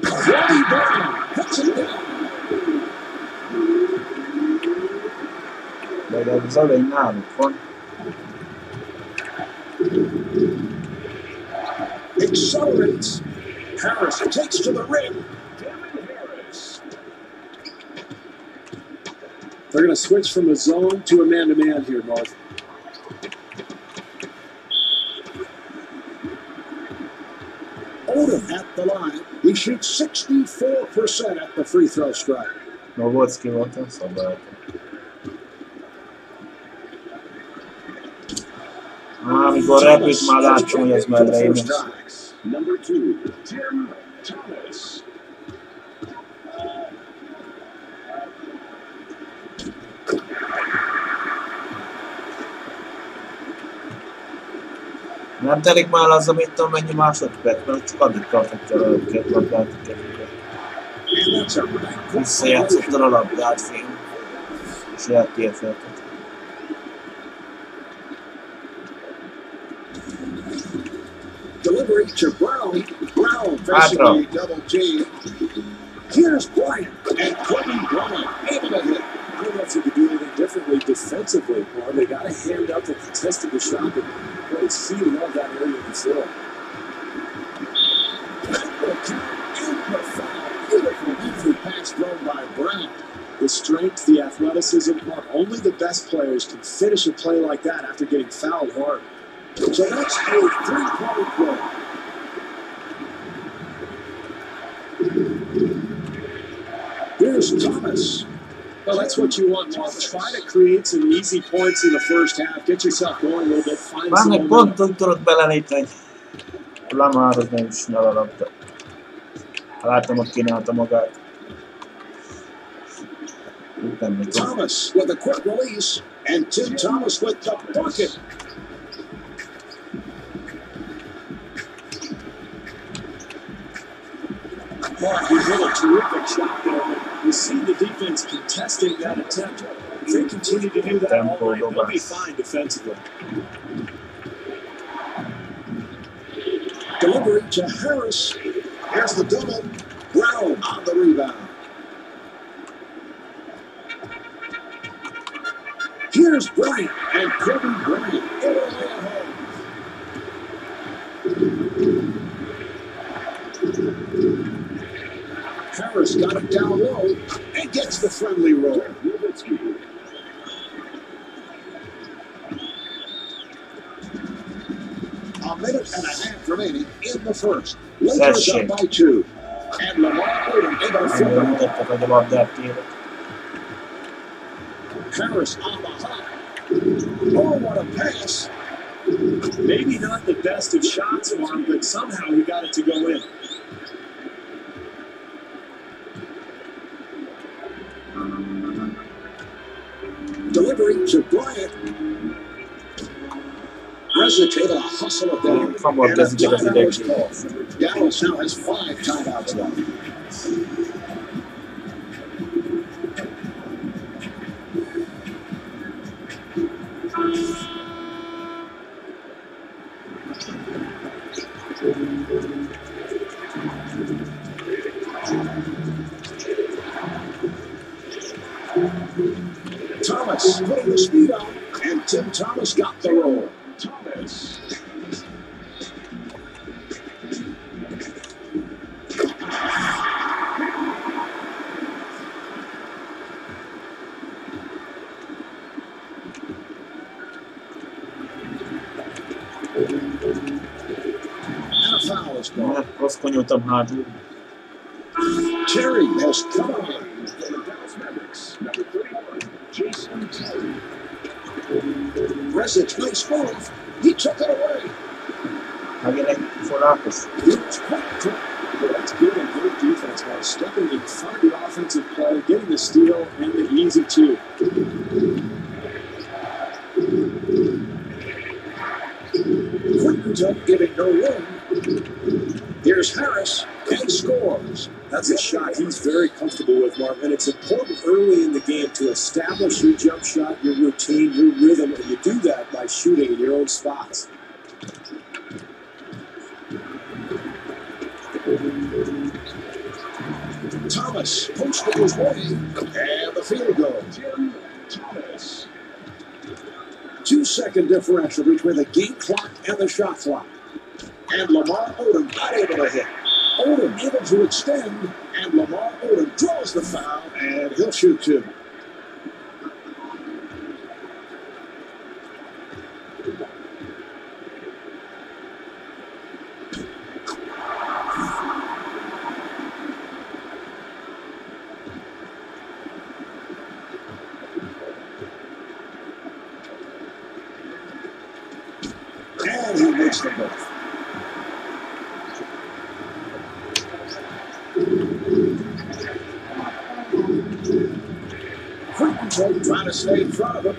Wally Brown puts it down. De az elején náluk van. accelerates. Harris takes to the rim. Devin Harris. They're going to switch from a zone to a man-to-man here, Mark. Odom at the line. He shoots 64% at the free throw strike. Nowitzki volt, nem szabad. Á, amikor repült, már láttam, hogy ez For the mellé jön. first time. Number two, Tim Thomas. Nem telik már az, amit tudom mennyi másodperc, mert csak addig tartotta a őket, labdát, a right Visszajátszottad a labdát, film. És eltérfeltet. Delivery to Brown. Brown facing a double team. Here's Bryant and Kobe Bryant able to hit. I don't know if you could do anything differently defensively, Mark. They got to hand up the contested the shot, but boy, it's he love that area of the floor. Beautiful pass thrown by Brown. The strength, the athleticism, only the best players can finish a play like that after getting fouled hard. So that's a three-point play. Here's Thomas. Well, that's what you want, Mark. Try to create some easy points in the first half. Get yourself going a little bit. Find Már meg momentum. pont úgy tudod belelépni, Lamar az nem is a labda. Ha látom, hogy kínálta magát. Úgy nem mit tudom. Thomas with a quick release, and Tim Thomas with the bucket. Mark, you hit a terrific shot there, you see the defense contesting that attempt. If they continue to do that all night, they'll be fine defensively. Delivery to Harris. Here's the double. Brown on the rebound. Here's Bryant and Kobe Bryant. Italy at home. Harris got it down low and gets the friendly roll. A minute and a half remaining in the first. Lakers up by two. And Lamar Odom able to Nem fill it. mutattak, hogy a labdát kérek. Harris on the hop. Oh, what a pass. Maybe not the best of shots, Mark, but somehow he got it to go in. Delivery to Bryant. Resnick able to hustle it down. Hamar And a kezdik az timeout is Dallas now has five timeouts left. Thomas putting the speed on, and Tim Thomas got the roll. Thomas. And a foul is called. Mert Rossz konyoltam hátul. Terry has come on. Resnick, nice move. He took it away. Egy forrákos. He was quick that's good and good defense, Mark. Stepping in front of the offensive play, getting the steal and the easy two. Quinton giving no room. Here's Harris and scores. That's a shot he's very comfortable with, Mark. And it's important early in the game to establish your jump shot, your routine, your rhythm, and you do that by shooting in your own spots. Thomas posted his way, and the field goal. Tim Thomas. Two second differential between the game clock and the shot clock. And Lamar Odom not able to hit. Odom able to extend, and Lamar Odom draws the foul, and he'll shoot two. And he makes them both. Quinton trying to stay in front of him.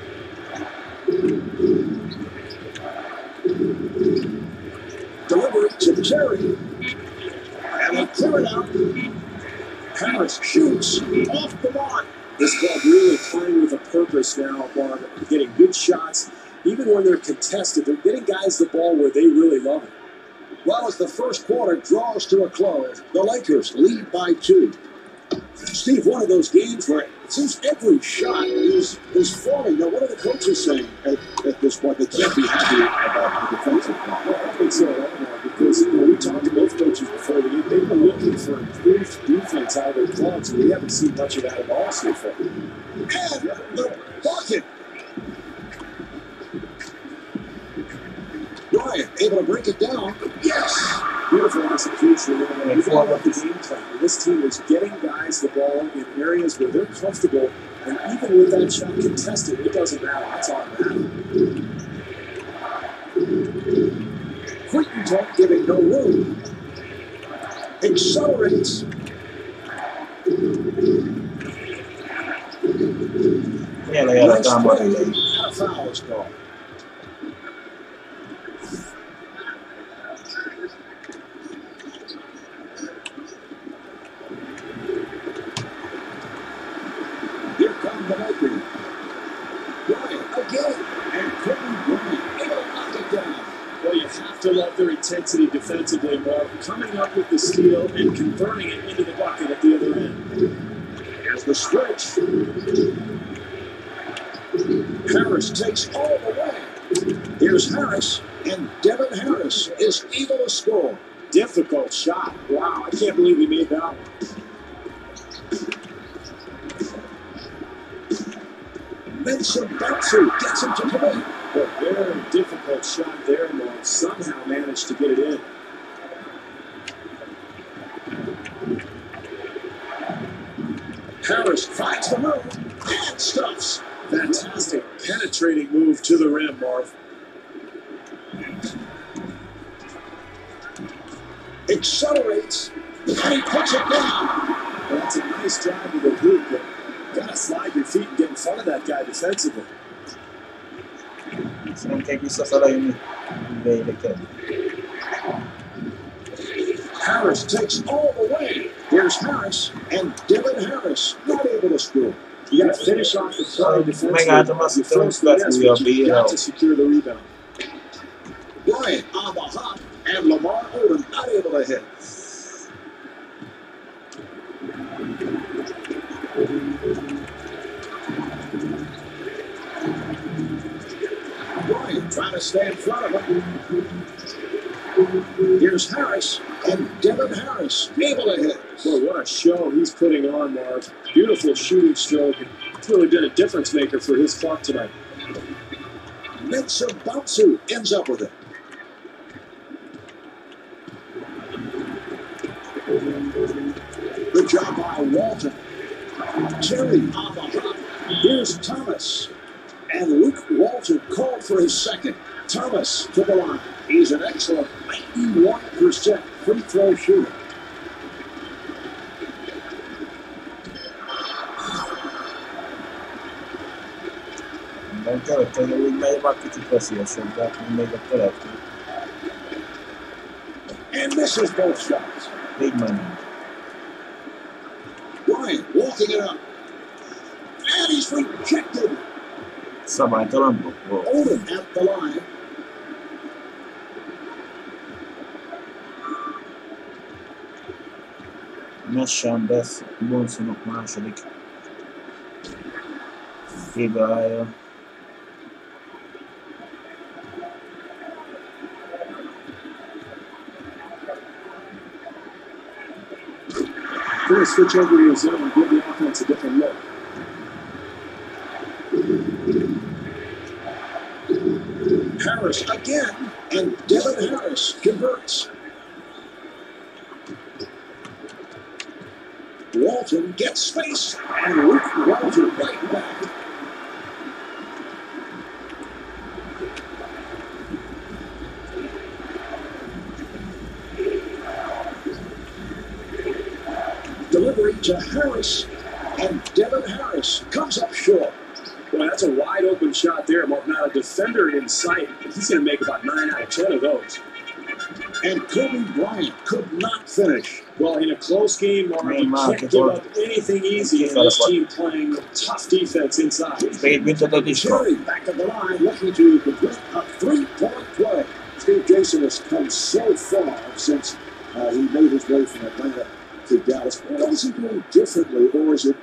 Cherry. And they clear it out. Harris shoots off the mark. This club really playing with a purpose now, Bob. Getting good shots. Even when they're contested, they're getting guys the ball where they really love it. Well, as the first quarter draws to a close, the Lakers lead by two. Steve, one of those games where seems every shot is is falling. Now, what are the coaches saying at, at this point? They can't be happy about the defensive part. Well, I think so, right now, because you know, we talked to both coaches before the game. They've been looking for improved defense out of their clubs, and we haven't seen much of that at all so far. And uh, the bucket. Bryant able to break it down. Yes. Beautiful execution. And you up the game plan. This team is getting guys the ball in areas where they're comfortable, and even with that shot contested, it doesn't matter. That's automatic. Quinton giving no room. Accelerates. Vielä ei ole Nice tämä play. malli. And a foul is called. Here come the Lakers. Bryant again. And Kobe Bryant able to knock it down. Well, to love their intensity defensively, Mark. Coming up with the steal and converting it into the bucket at the other end. Here's the switch. Harris takes all the way. Here's Harris, and Devin Harris is able to score. Difficult shot. Wow, I can't believe he made that one. Batsu gets him to commit. A very difficult shot there, Mark. Somehow managed to get it in. Harris finds the move and stuffs. Fantastic penetrating move to the rim, Marv. Accelerates, and he puts it down. That's a nice job with the hoop, but gotta slide your feet and get in front of that guy defensively. Se non che chissà sarà in Vede che Harris takes all the way. Here's Harris, and Devin Harris not able to score. You gotta finish off the play Oh, defensively. Megállt a masszív You force the miss, but you got to secure the rebound. Bryant on the hop, and Lamar Odom not able to hit. Bryant trying to stay in front of him. Here's Harris, and Devin Harris able to hit. Boy, what a show he's putting on, Marv. Beautiful shooting stroke. It's really been a difference maker for his club tonight. Mitsu Batsu ends up with it. Good job by Walton. Terry on the hop. Here's Thomas. And Luke Walton called for his second. Thomas to the line. He's an excellent 91% free throw shooter. Nem kellett, hogy úgy megy, már kicsit veszélyesebb, de még a többet. And misses both shots. Így menjünk. Bryant walking it up. And he's rejected. Blokk volt. Odom at the line. Messen Beth Bonsonok második hibája. Really switch over to your zone and give the offense a different look. Harris again, and Devin Harris converts. Walton gets space, and Luke Walton right back. Delivery to Harris, and Devin Harris comes up short. Boy, that's a wide open shot there, Mark. Not a defender in sight. He's going to make about 9 out of 10 of those. and Kobe Bryant could not finish. Well, in a close game, Mark, you can't give up anything easy in this team playing tough defense inside. Spade büntetés kap. Terry back of the line looking to complete a three-point play. Steve Jason has come so far since uh, he made his way from Atlanta to Dallas. What is he doing differently, or is it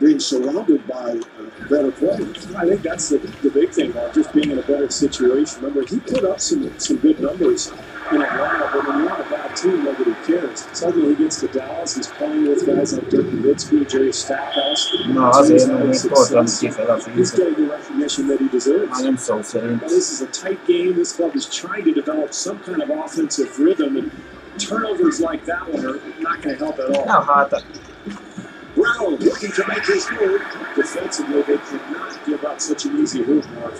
being surrounded by uh, better players? I think that's the, the big thing, Mark, just being in a better situation. Remember, he put up some some good numbers in Atlanta, but when you're on a bad team, nobody cares. Suddenly he gets to Dallas, he's playing with guys like Dirk Nowitzki, Jerry Stackhouse. Na, azért nem még volt, amit kifelé He's getting the recognition that he deserves. I am so szerint. Now, this is a tight game. This club is trying to develop some kind of offensive rhythm, and turnovers like that one are not going to help at all. Nem, hát Brown looking to make his move. Defensively, they cannot give up such an easy hoop, Mark.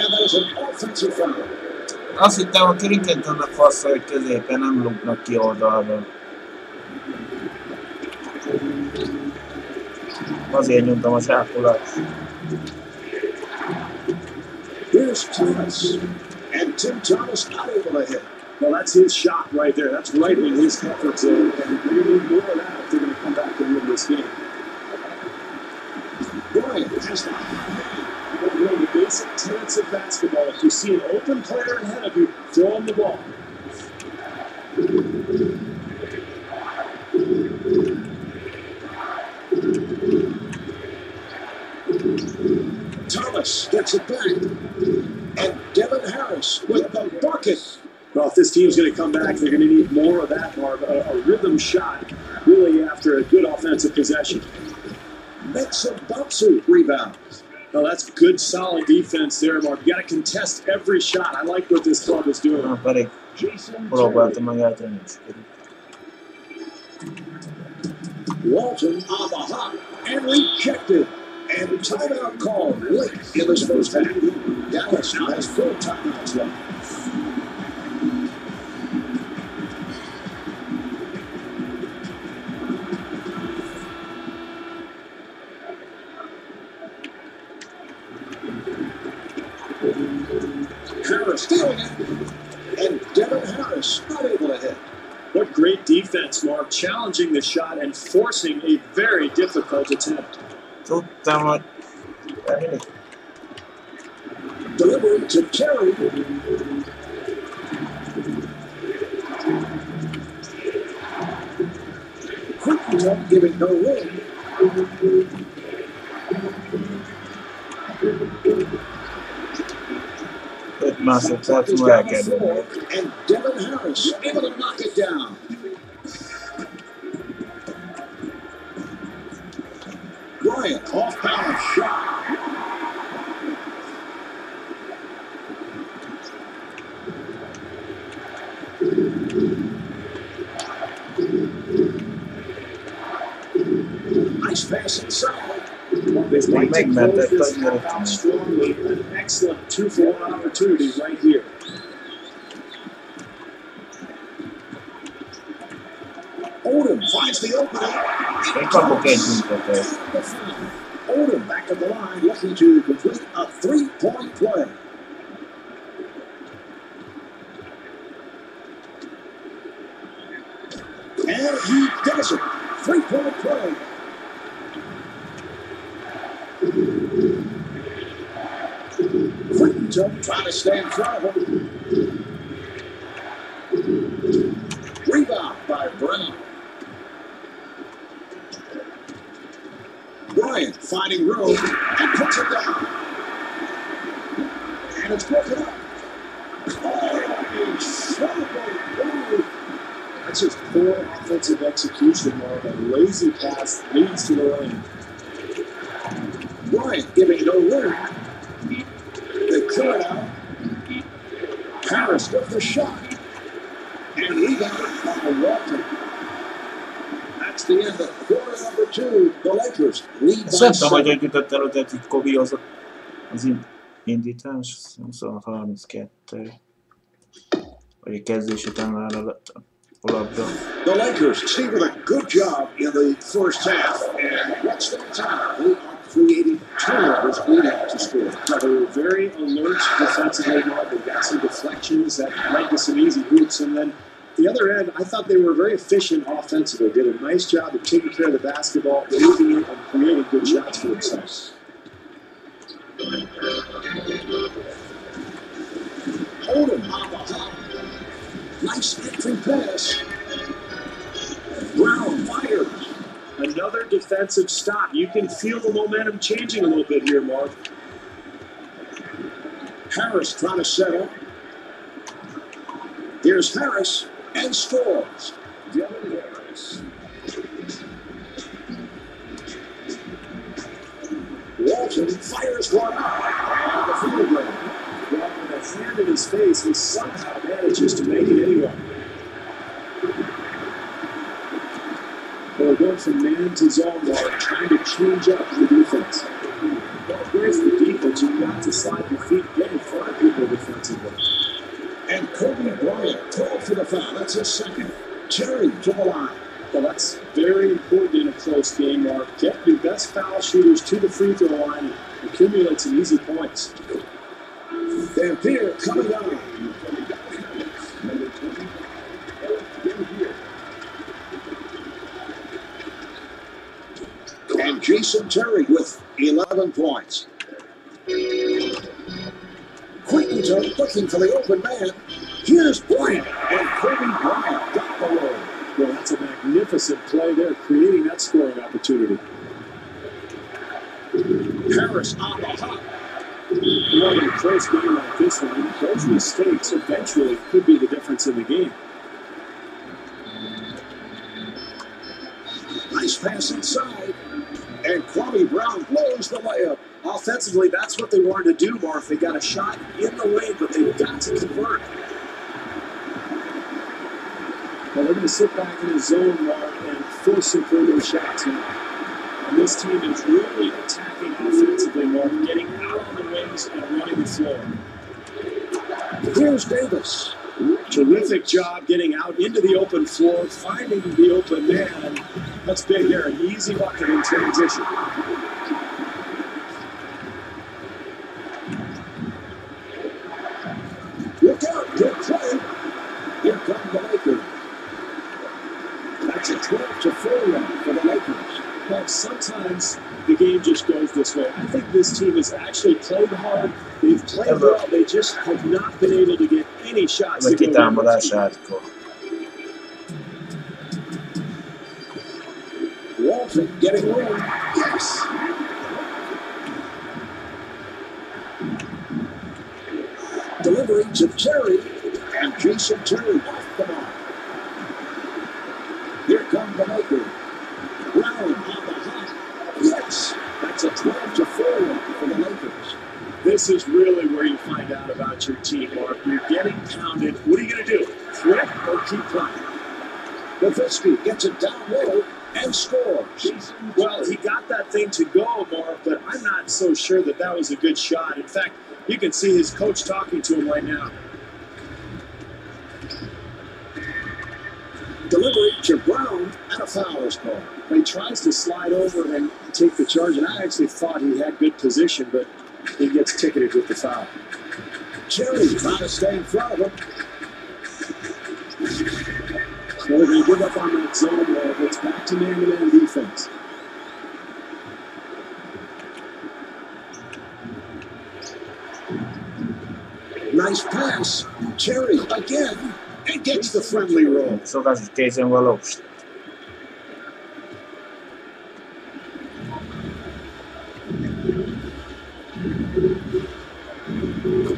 And that is an offensive foul. azt hittem a Crickettonnak fassa, hogy középen nem luknak ki oldalról. Azért nyomtam a sápolat. Here's Thomas. And Tim Thomas not able to hit. Well, that's his shot right there. That's right in his comfort zone, and they need more of that if they're going to come back and win this game. Bryant the You know, the basic tenets of basketball. If you see an open player ahead of you, throw him the ball. Thomas gets it back. And Devin Harris with the bucket. Well, if this team's going to come back, they're going to need more of that, Marv. A, a rhythm shot, really, after a good offensive possession. Mitsubatsu rebounds. Well, that's good, solid defense there, Mark. You got to contest every shot. I like what this club is doing. Jason próbáltam meg eltenni. Walton on the hop and rejected. And the timeout called late in this first half. Dallas now has four timeouts left. Harris stealing it. And Devin Harris not able to hit. What great defense, Mark, Challenging the shot and forcing a very difficult attempt. Tudtam, hogy elég. Delivery to Terry. Quickly giving no room. Öt másodperc He's múlva el down kell the dönni. floor, and Devin Harris able to knock it down. Bryant off balance shot. Nice pass inside. They like to Megment close this annyira half out csinálni. strongly. An excellent two-for-one opportunity right here. Odom finds the opening. Odom back of the line looking to complete a three-point play. And he does it. Three-point play. Crittenton trying to stay in front of him. Rebound by Brown. Bryant finding room and puts it down. And it's broken up. Oh, move. That's just poor offensive execution, Marv. A lazy pass leads to the lane. Bryant giving no room. Out. Harris with the shot. And rebound by Walton. That's the end of quarter number two. The Lakers lead by hogy seven. hogy jutott el oda, hogy Kobi az, az in- indítás, 26-32. Vagy a kezdés után már a labda. The Lakers, Steve, with a good job in the first half. And what's their time? Creating turnovers leading to score. Now, they were very alert defensively. They got some deflections that led to some easy hoops. And then the other end, I thought they were very efficient offensively. Did a nice job of taking care of the basketball, moving it, and creating good shots for themselves. The hop. Nice entry pass. Brown fires. Another defensive stop. You can feel the momentum changing a little bit here, Mark. Harris trying to set up. Here's Harris and scores. Devin Harris. Walton fires one up. The field goal. With a hand in his face, he somehow manages to make it anyway. Well, going from man to zone while trying to change up the defense. Where's the defense? You've got to slide your feet, front of people defensively. And Kobe Bryant called for the foul. That's his second. Terry to the line. Well, that's very important in a close game, Mark. Get your best foul shooters to the free throw line and accumulate some easy points. Dampier coming on. Number 20, Erick Dampier. And Jason Terry with 11 points. Quinton looking for the open man. Here's Bryant. And Kobe Bryant got the roll. Well, that's a magnificent play there, creating that scoring opportunity. Harris on the hop. You know, in a close game like this one, those mistakes eventually could be the difference in the game. Nice pass inside. And Kwame Brown blows the layup. Offensively, that's what they wanted to do, Mark. They got a shot in the lane, but they've got to convert. Well, they're going to sit back in the zone, Mark, and force some further shots now. And this team is really attacking offensively, Mark, getting out on the wings and running the floor. Here's Davis. Terrific job getting out into the open floor, finding the open man. That's big there, an easy bucket in transition. Look out. Good play. Here come the Lakers. That's a 12 to 4 run for the Lakers. But sometimes the game just goes this way. I think this team has actually played hard. They've played well. They just have not been able to get any shots. Come to go quitamos in. getting room. Yes. Delivery to Terry. And Jason Terry off the mark. Here come the Lakers. Brown on the hot. Yes. That's a 12 to 4 for the Lakers. This is really where you find out about your team, Mark. You're getting pounded. What are you going to do? Quit or keep playing? Nowitzki gets it down low and scores. Well, he got that thing to go, Mark, but I'm not so sure that that was a good shot. In fact, you can see his coach talking to him right now. Delivery to Brown and a foul is called. He tries to slide over and take the charge, and I actually thought he had good position, but he gets ticketed with the foul. Trying to stay in front of him. Well, they give up on that zone wall. It's back to man-to-man defense. Nice pass. Terry again and gets the friendly roll. Szokás kézen való.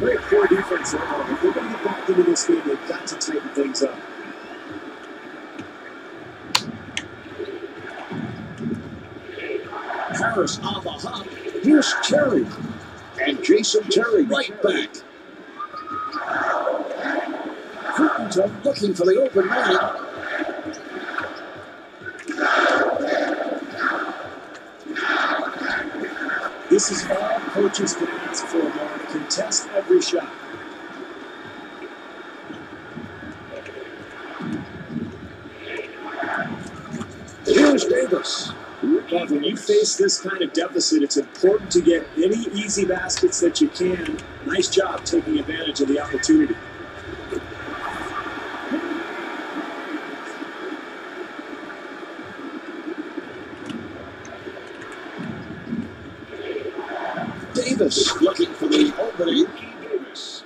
Very poor defense there. Mark. If they're going to get back into this game, they've got to tighten things up. Harris on the hop. Here's Terry. And Jason Terry right back. Quinton looking for the open man. This is all coaches can ask for, Mark. Contest every shot. Here's Davis. Mark, when you face this kind of deficit, it's important to get any easy baskets that you can. Nice job taking advantage of the opportunity. Davis looking for the opening. Davis.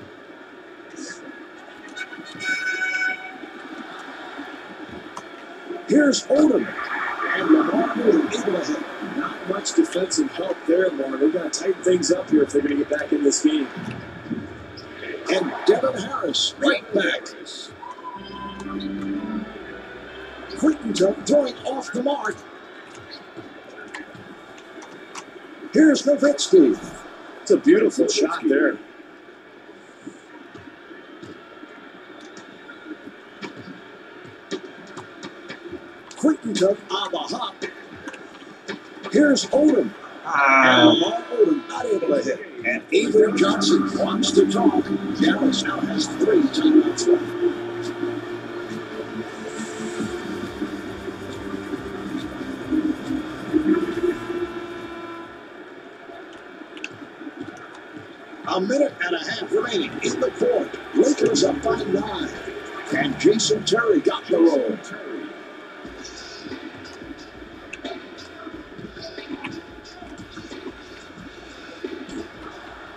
Here's Odom. And Lamar Odom able to hit. Not much defensive help there, Mark. They've got to tighten things up here if they're going to get back in this game. And Devin Harris right back. Crittenton throwing off the mark. Here's Nowitzki. It's a beautiful shot there. Crittenton on the hop. Here's Odom. And uh, not able to hit. And Avery Johnson wants to talk. Dallas now has three timeouts left. A minute and a half remaining in the fourth. Lakers up by nine. And Jason Terry got the roll.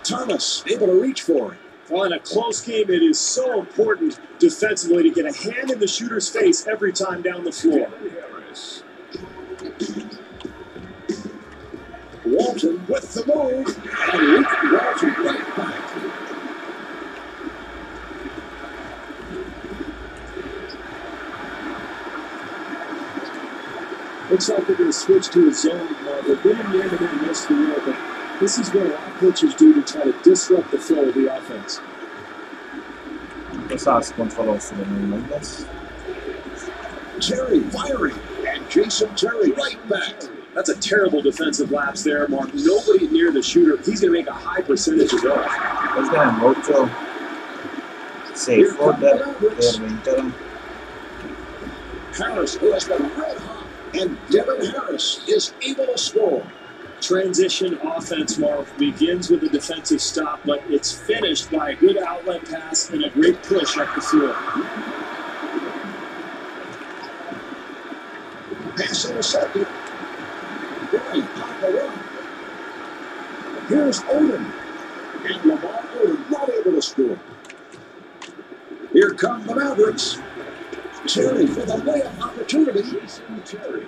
Thomas able to reach for it. Well, in a close game, it is so important defensively to get a hand in the shooter's face every time down the floor. Walton with the move. And Luke Walton right back. Looks like they're going to switch to a zone. Uh, they've been in the end of most of the this is what a lot of coaches do to try to disrupt the flow of the offense. det sa skont för oss i den inläggas. Terry firing. And Jason Terry right back. That's a terrible defensive lapse there, Mark. Nobody near the shooter. He's going to make a high percentage of those. Let's get him Rocho. Safe for vinter. Harris who has been red hot. And Devin Harris is able to score. Transition offense, Mark, begins with a defensive stop, but it's finished by a good outlet pass and a great push up the floor. Pass intercepted. Here's Odom. And Lamar Odom not able to score. Here come the Mavericks. Terry for the layup opportunity. Jason Terry.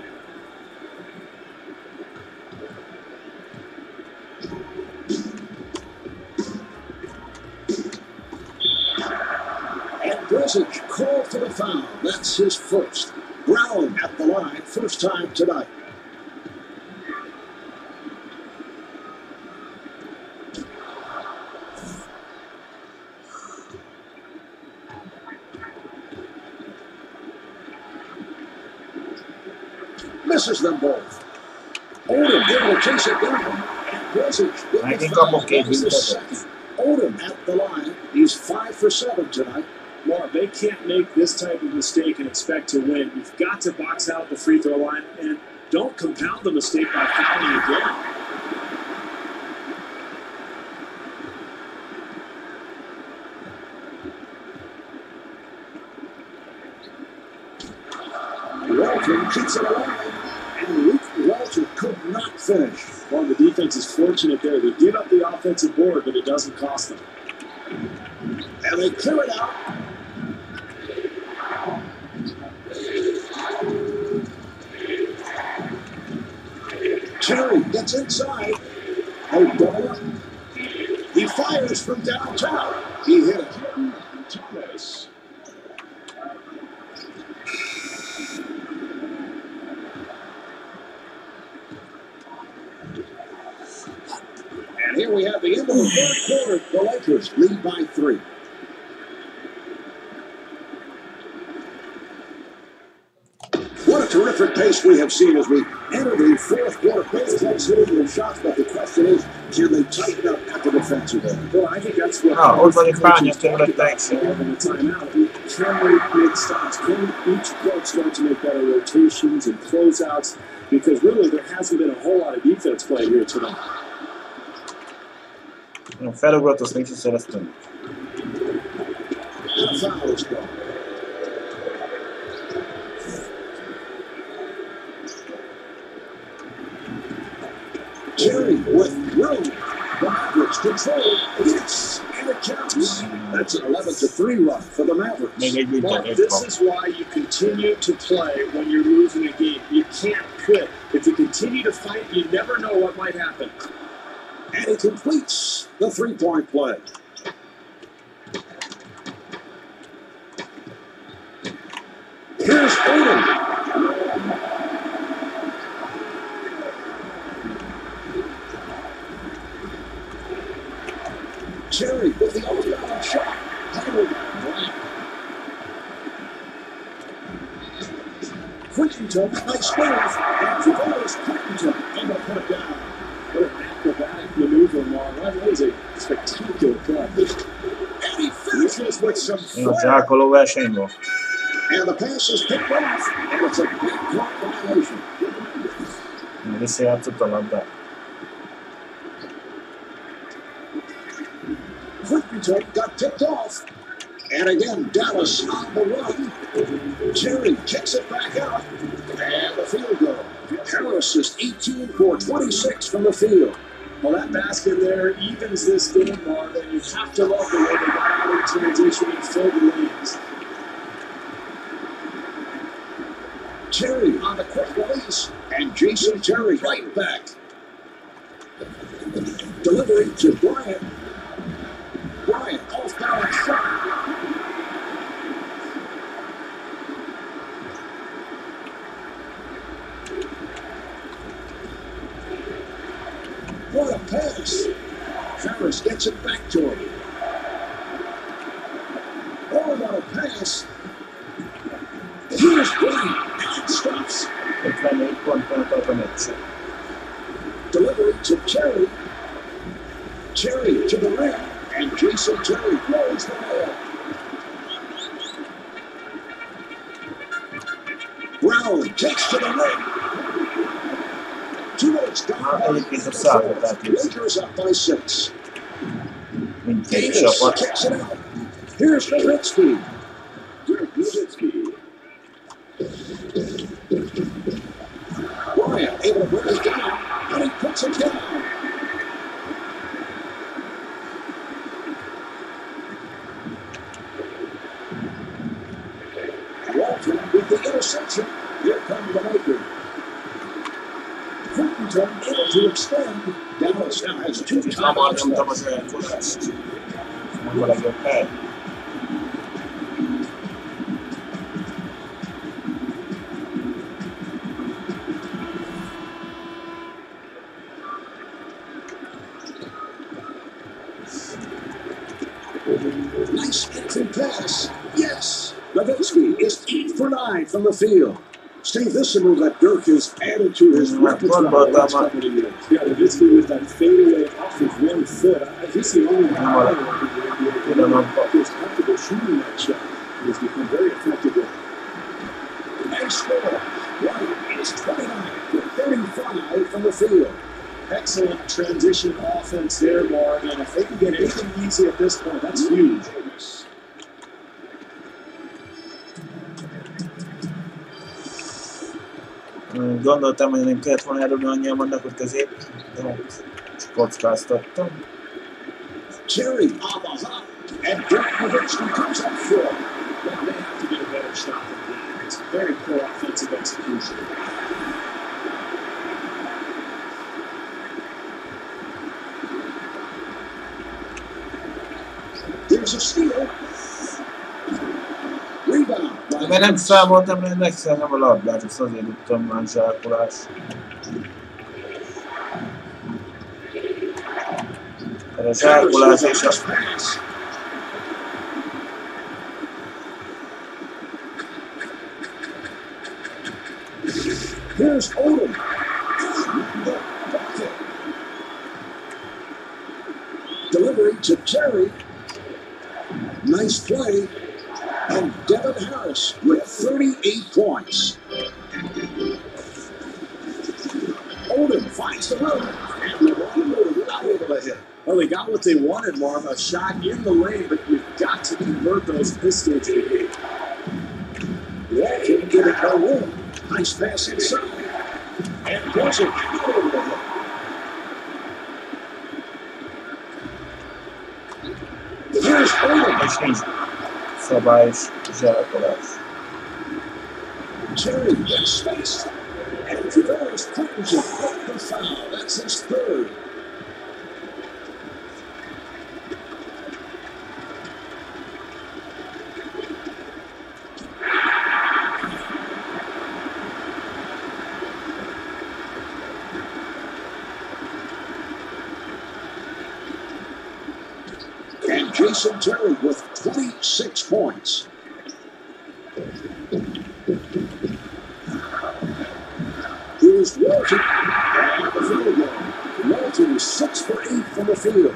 Brezich called for the foul. That's his first. Brown at the line, first time tonight. Misses them both. Odom able to chase it down. And with I the think foul. I'm okay the second. Odom at the line. He's five for seven tonight. Mark, they can't make this type of mistake and expect to win. You've got to box out the free throw line and don't compound the mistake by fouling again. Walton keeps it alive. And Luke Walton could not finish. Well, the defense is fortunate there. They give up the offensive board, but it doesn't cost them. And they clear it out. Terry gets inside. Oh. He fires from downtown. He hit it. And here we have the end of the third quarter. The Lakers lead by three. Terrific pace we have seen as we enter the fourth quarter. Both clubs hitting their shots, but the question is, can they tighten up at the defensive end? Well, I think that's what. Coaches Spagna, talk sembra about Texas. having a timeout. Can they make stops? Can each club start to make better rotations and closeouts? Because really, there hasn't been a whole lot of defense played here tonight. Felugrott, azt nincs is szereztünk. And a foul is called. Jerry with room. The Mavericks control. Yes, and it counts. That's an 11 to 3 run for the Mavericks. Mark, this is why you continue to play when you're losing a game. You can't quit. If you continue to fight, you never know what might happen. And he completes the three point play. Here's Odom. Terry with the overground shot. Handled by Bryant. Quinton, nice move. And Tavares Quinton able to put it down. What an acrobatic maneuver, Mark. That was a spectacular play. And he some flair. zsákoló. And the pass is picked off, and it's a big clock violation. Visszajátszott a labdát. Quinton got tipped off. And again, Dallas on the run. Jerry kicks it back out. And the field goal. Harris is 18 for 26 from the field. Well, that basket there evens this game, Mark, and you have to love the way they got out in transition and filled the lanes. Terry on the quick release. And Jason Terry right back. Delivery to Bryant. Bryant off balance shot. What a pass. Harris gets it back to him. Oh, what a pass. Here's Bryant. And it stops. 54 ponton tart a meccs. Delivery to Terry. Terry to the rim. And Jason Terry blows the ball. Brown takes to the rim. Two minutes gone. Ah, egyébként a százat átnéz. Lakers up by six. Mindkét Davis it out. Here's Nowitzki. Dirk Nowitzki. Bryant able to bring it down. And he puts it down. Walton with the interception. Here come the Lakers. To extend. Dallas now has two timeouts left. Nice entry pass. Yes. Levinsky is eight for nine from the field. Steve, this is move that Dirk has added to his repertoire the last about couple of years. Yeah, Nowitzki with that fadeaway off his one foot. I, he's the only guy Well, in the NBA feels comfortable shooting that shot. He's become very effective with it. Nice score. White is 29 for 35 from the field. Excellent transition offense there, Mark. And if they can get anything easy at this point, that's huge. Gondoltam, hogy nem kellett volna eldobni annyian vannak ott közép, de hát kockáztattam. Cherry on the hop. And Dirk Nowitzki comes up short. Well, they have to get a better shot than that. It's very poor offensive execution. There's a steal. Mert nem számoltam, hogy megszerzem a labdát, azt azért tudtam már zsákolás. Mert a zsákolás és a. Here's Odom. Delivery to Terry. Nice play. And Devin Harris with 38 points. Odom finds the room. And. Well, they got what they wanted, Marv. A shot in the lane, but you've got to convert those at this stage the game. Walton giving no room. Nice pass inside. And to hit. Here's Odom. Sabajsz, Żelakolas. Terry gets space. And with the foul. That's his third. With 26 points. Here's Walton. And the field goal. Walton is 6 for 8 from the field.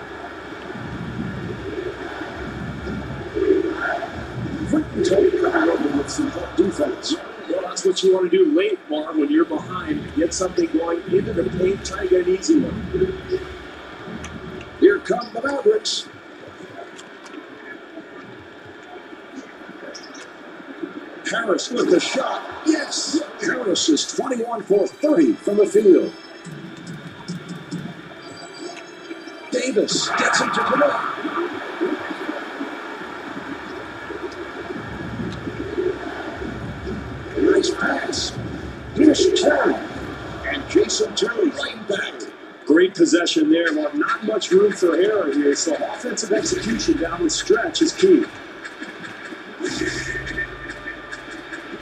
Quentin Tate coming over with some help defense. That's what you want to do late, Marv, when you're behind. Get something going into the paint, try to get an easy one. Here come the Mavericks. Harris with the shot. Yes! Harris is 21 for 30 from the field. Davis gets him to commit. Nice pass. Here's Terry. And Jason Terry right back. Great possession there. Well, not much room for error here, so offensive execution down the stretch is key.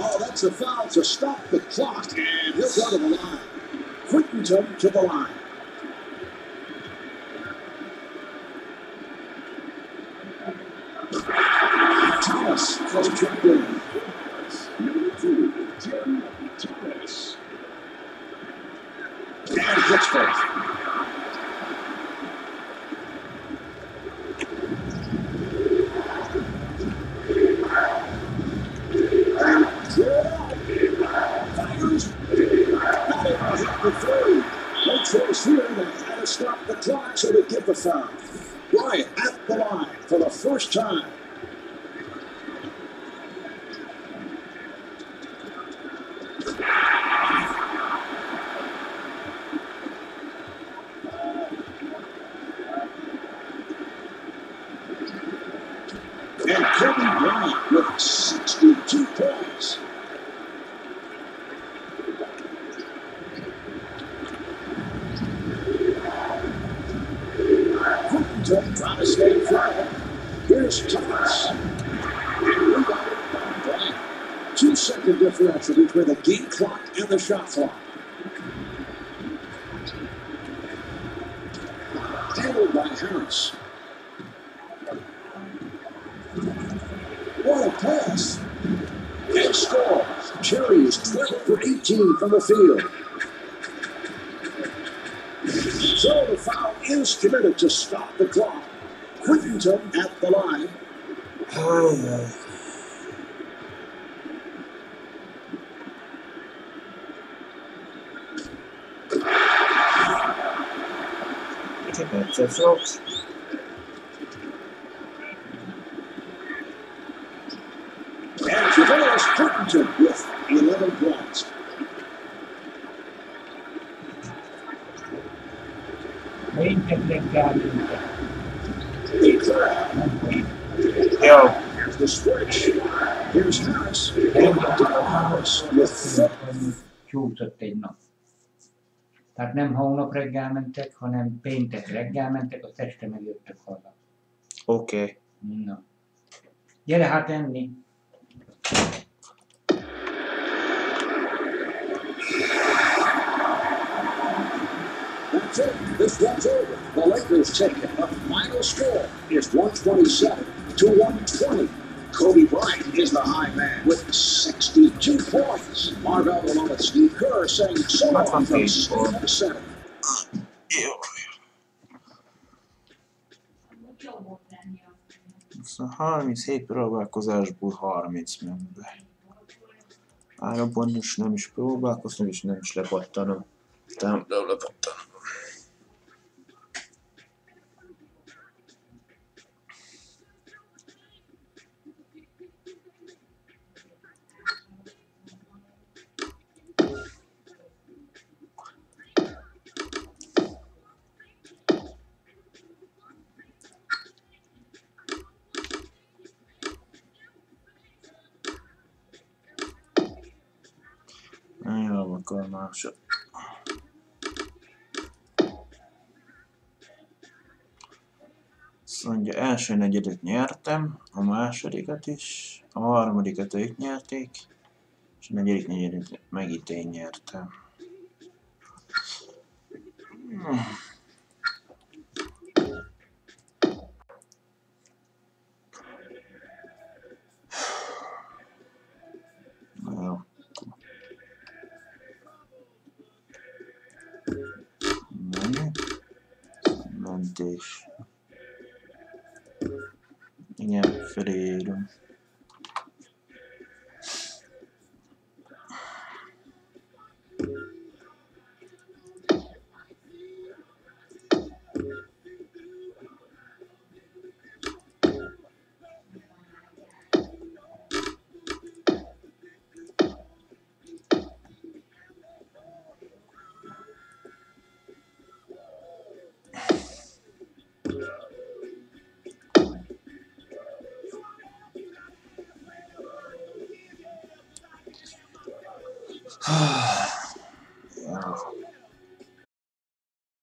Oh, that's a foul to stop the clock. And he'll go to the line. Quinton to the line. Thomas checked in. Number two, Tim Thomas. And Pittsburgh. And Joe fires. Not able to hit the three. Choice here. They had to stop the clock, so they get the foul. Bryant at the line for the first time. And Kobe Bryant with 62 points. Quinton trying to stay flat. Here's Thomas. And rebounded by Bryant. Two between the game clock and the shot clock. Handled by Harris. What a pass. And scores. Terry is 12 for 18 from the field. So the foul is committed to stop the clock. Quinton at the line. Aj. Czekaj, co Fox? And Tavares Quinton with 11 points. Jo, Here's the switch. Here's Harris. And Devin Harris with 30. Kiusattiin, no. Tehát nem hónap reggel mentek, hanem péntek reggel mentek, azt este megjöttek haza. Oké. Okay. Na. Gyere hát enni. This one's over. The Lakers take it. The final score is 127 to 120. Kobe Bryant is the high man with 62 points. Marvell along with Steve Kerr saying so long from Steve Center. Szóval 37 próbálkozásból 30 ment be. Is nem is próbálkoztam, és nem is lepattanom. Nem, nem akkor másod. Azt mondja, első negyedet nyertem, a másodikat is, a harmadikat ők nyerték, és a negyedik negyedet megint én nyertem. Hmm. Contexto. Em fevereiro. Ah.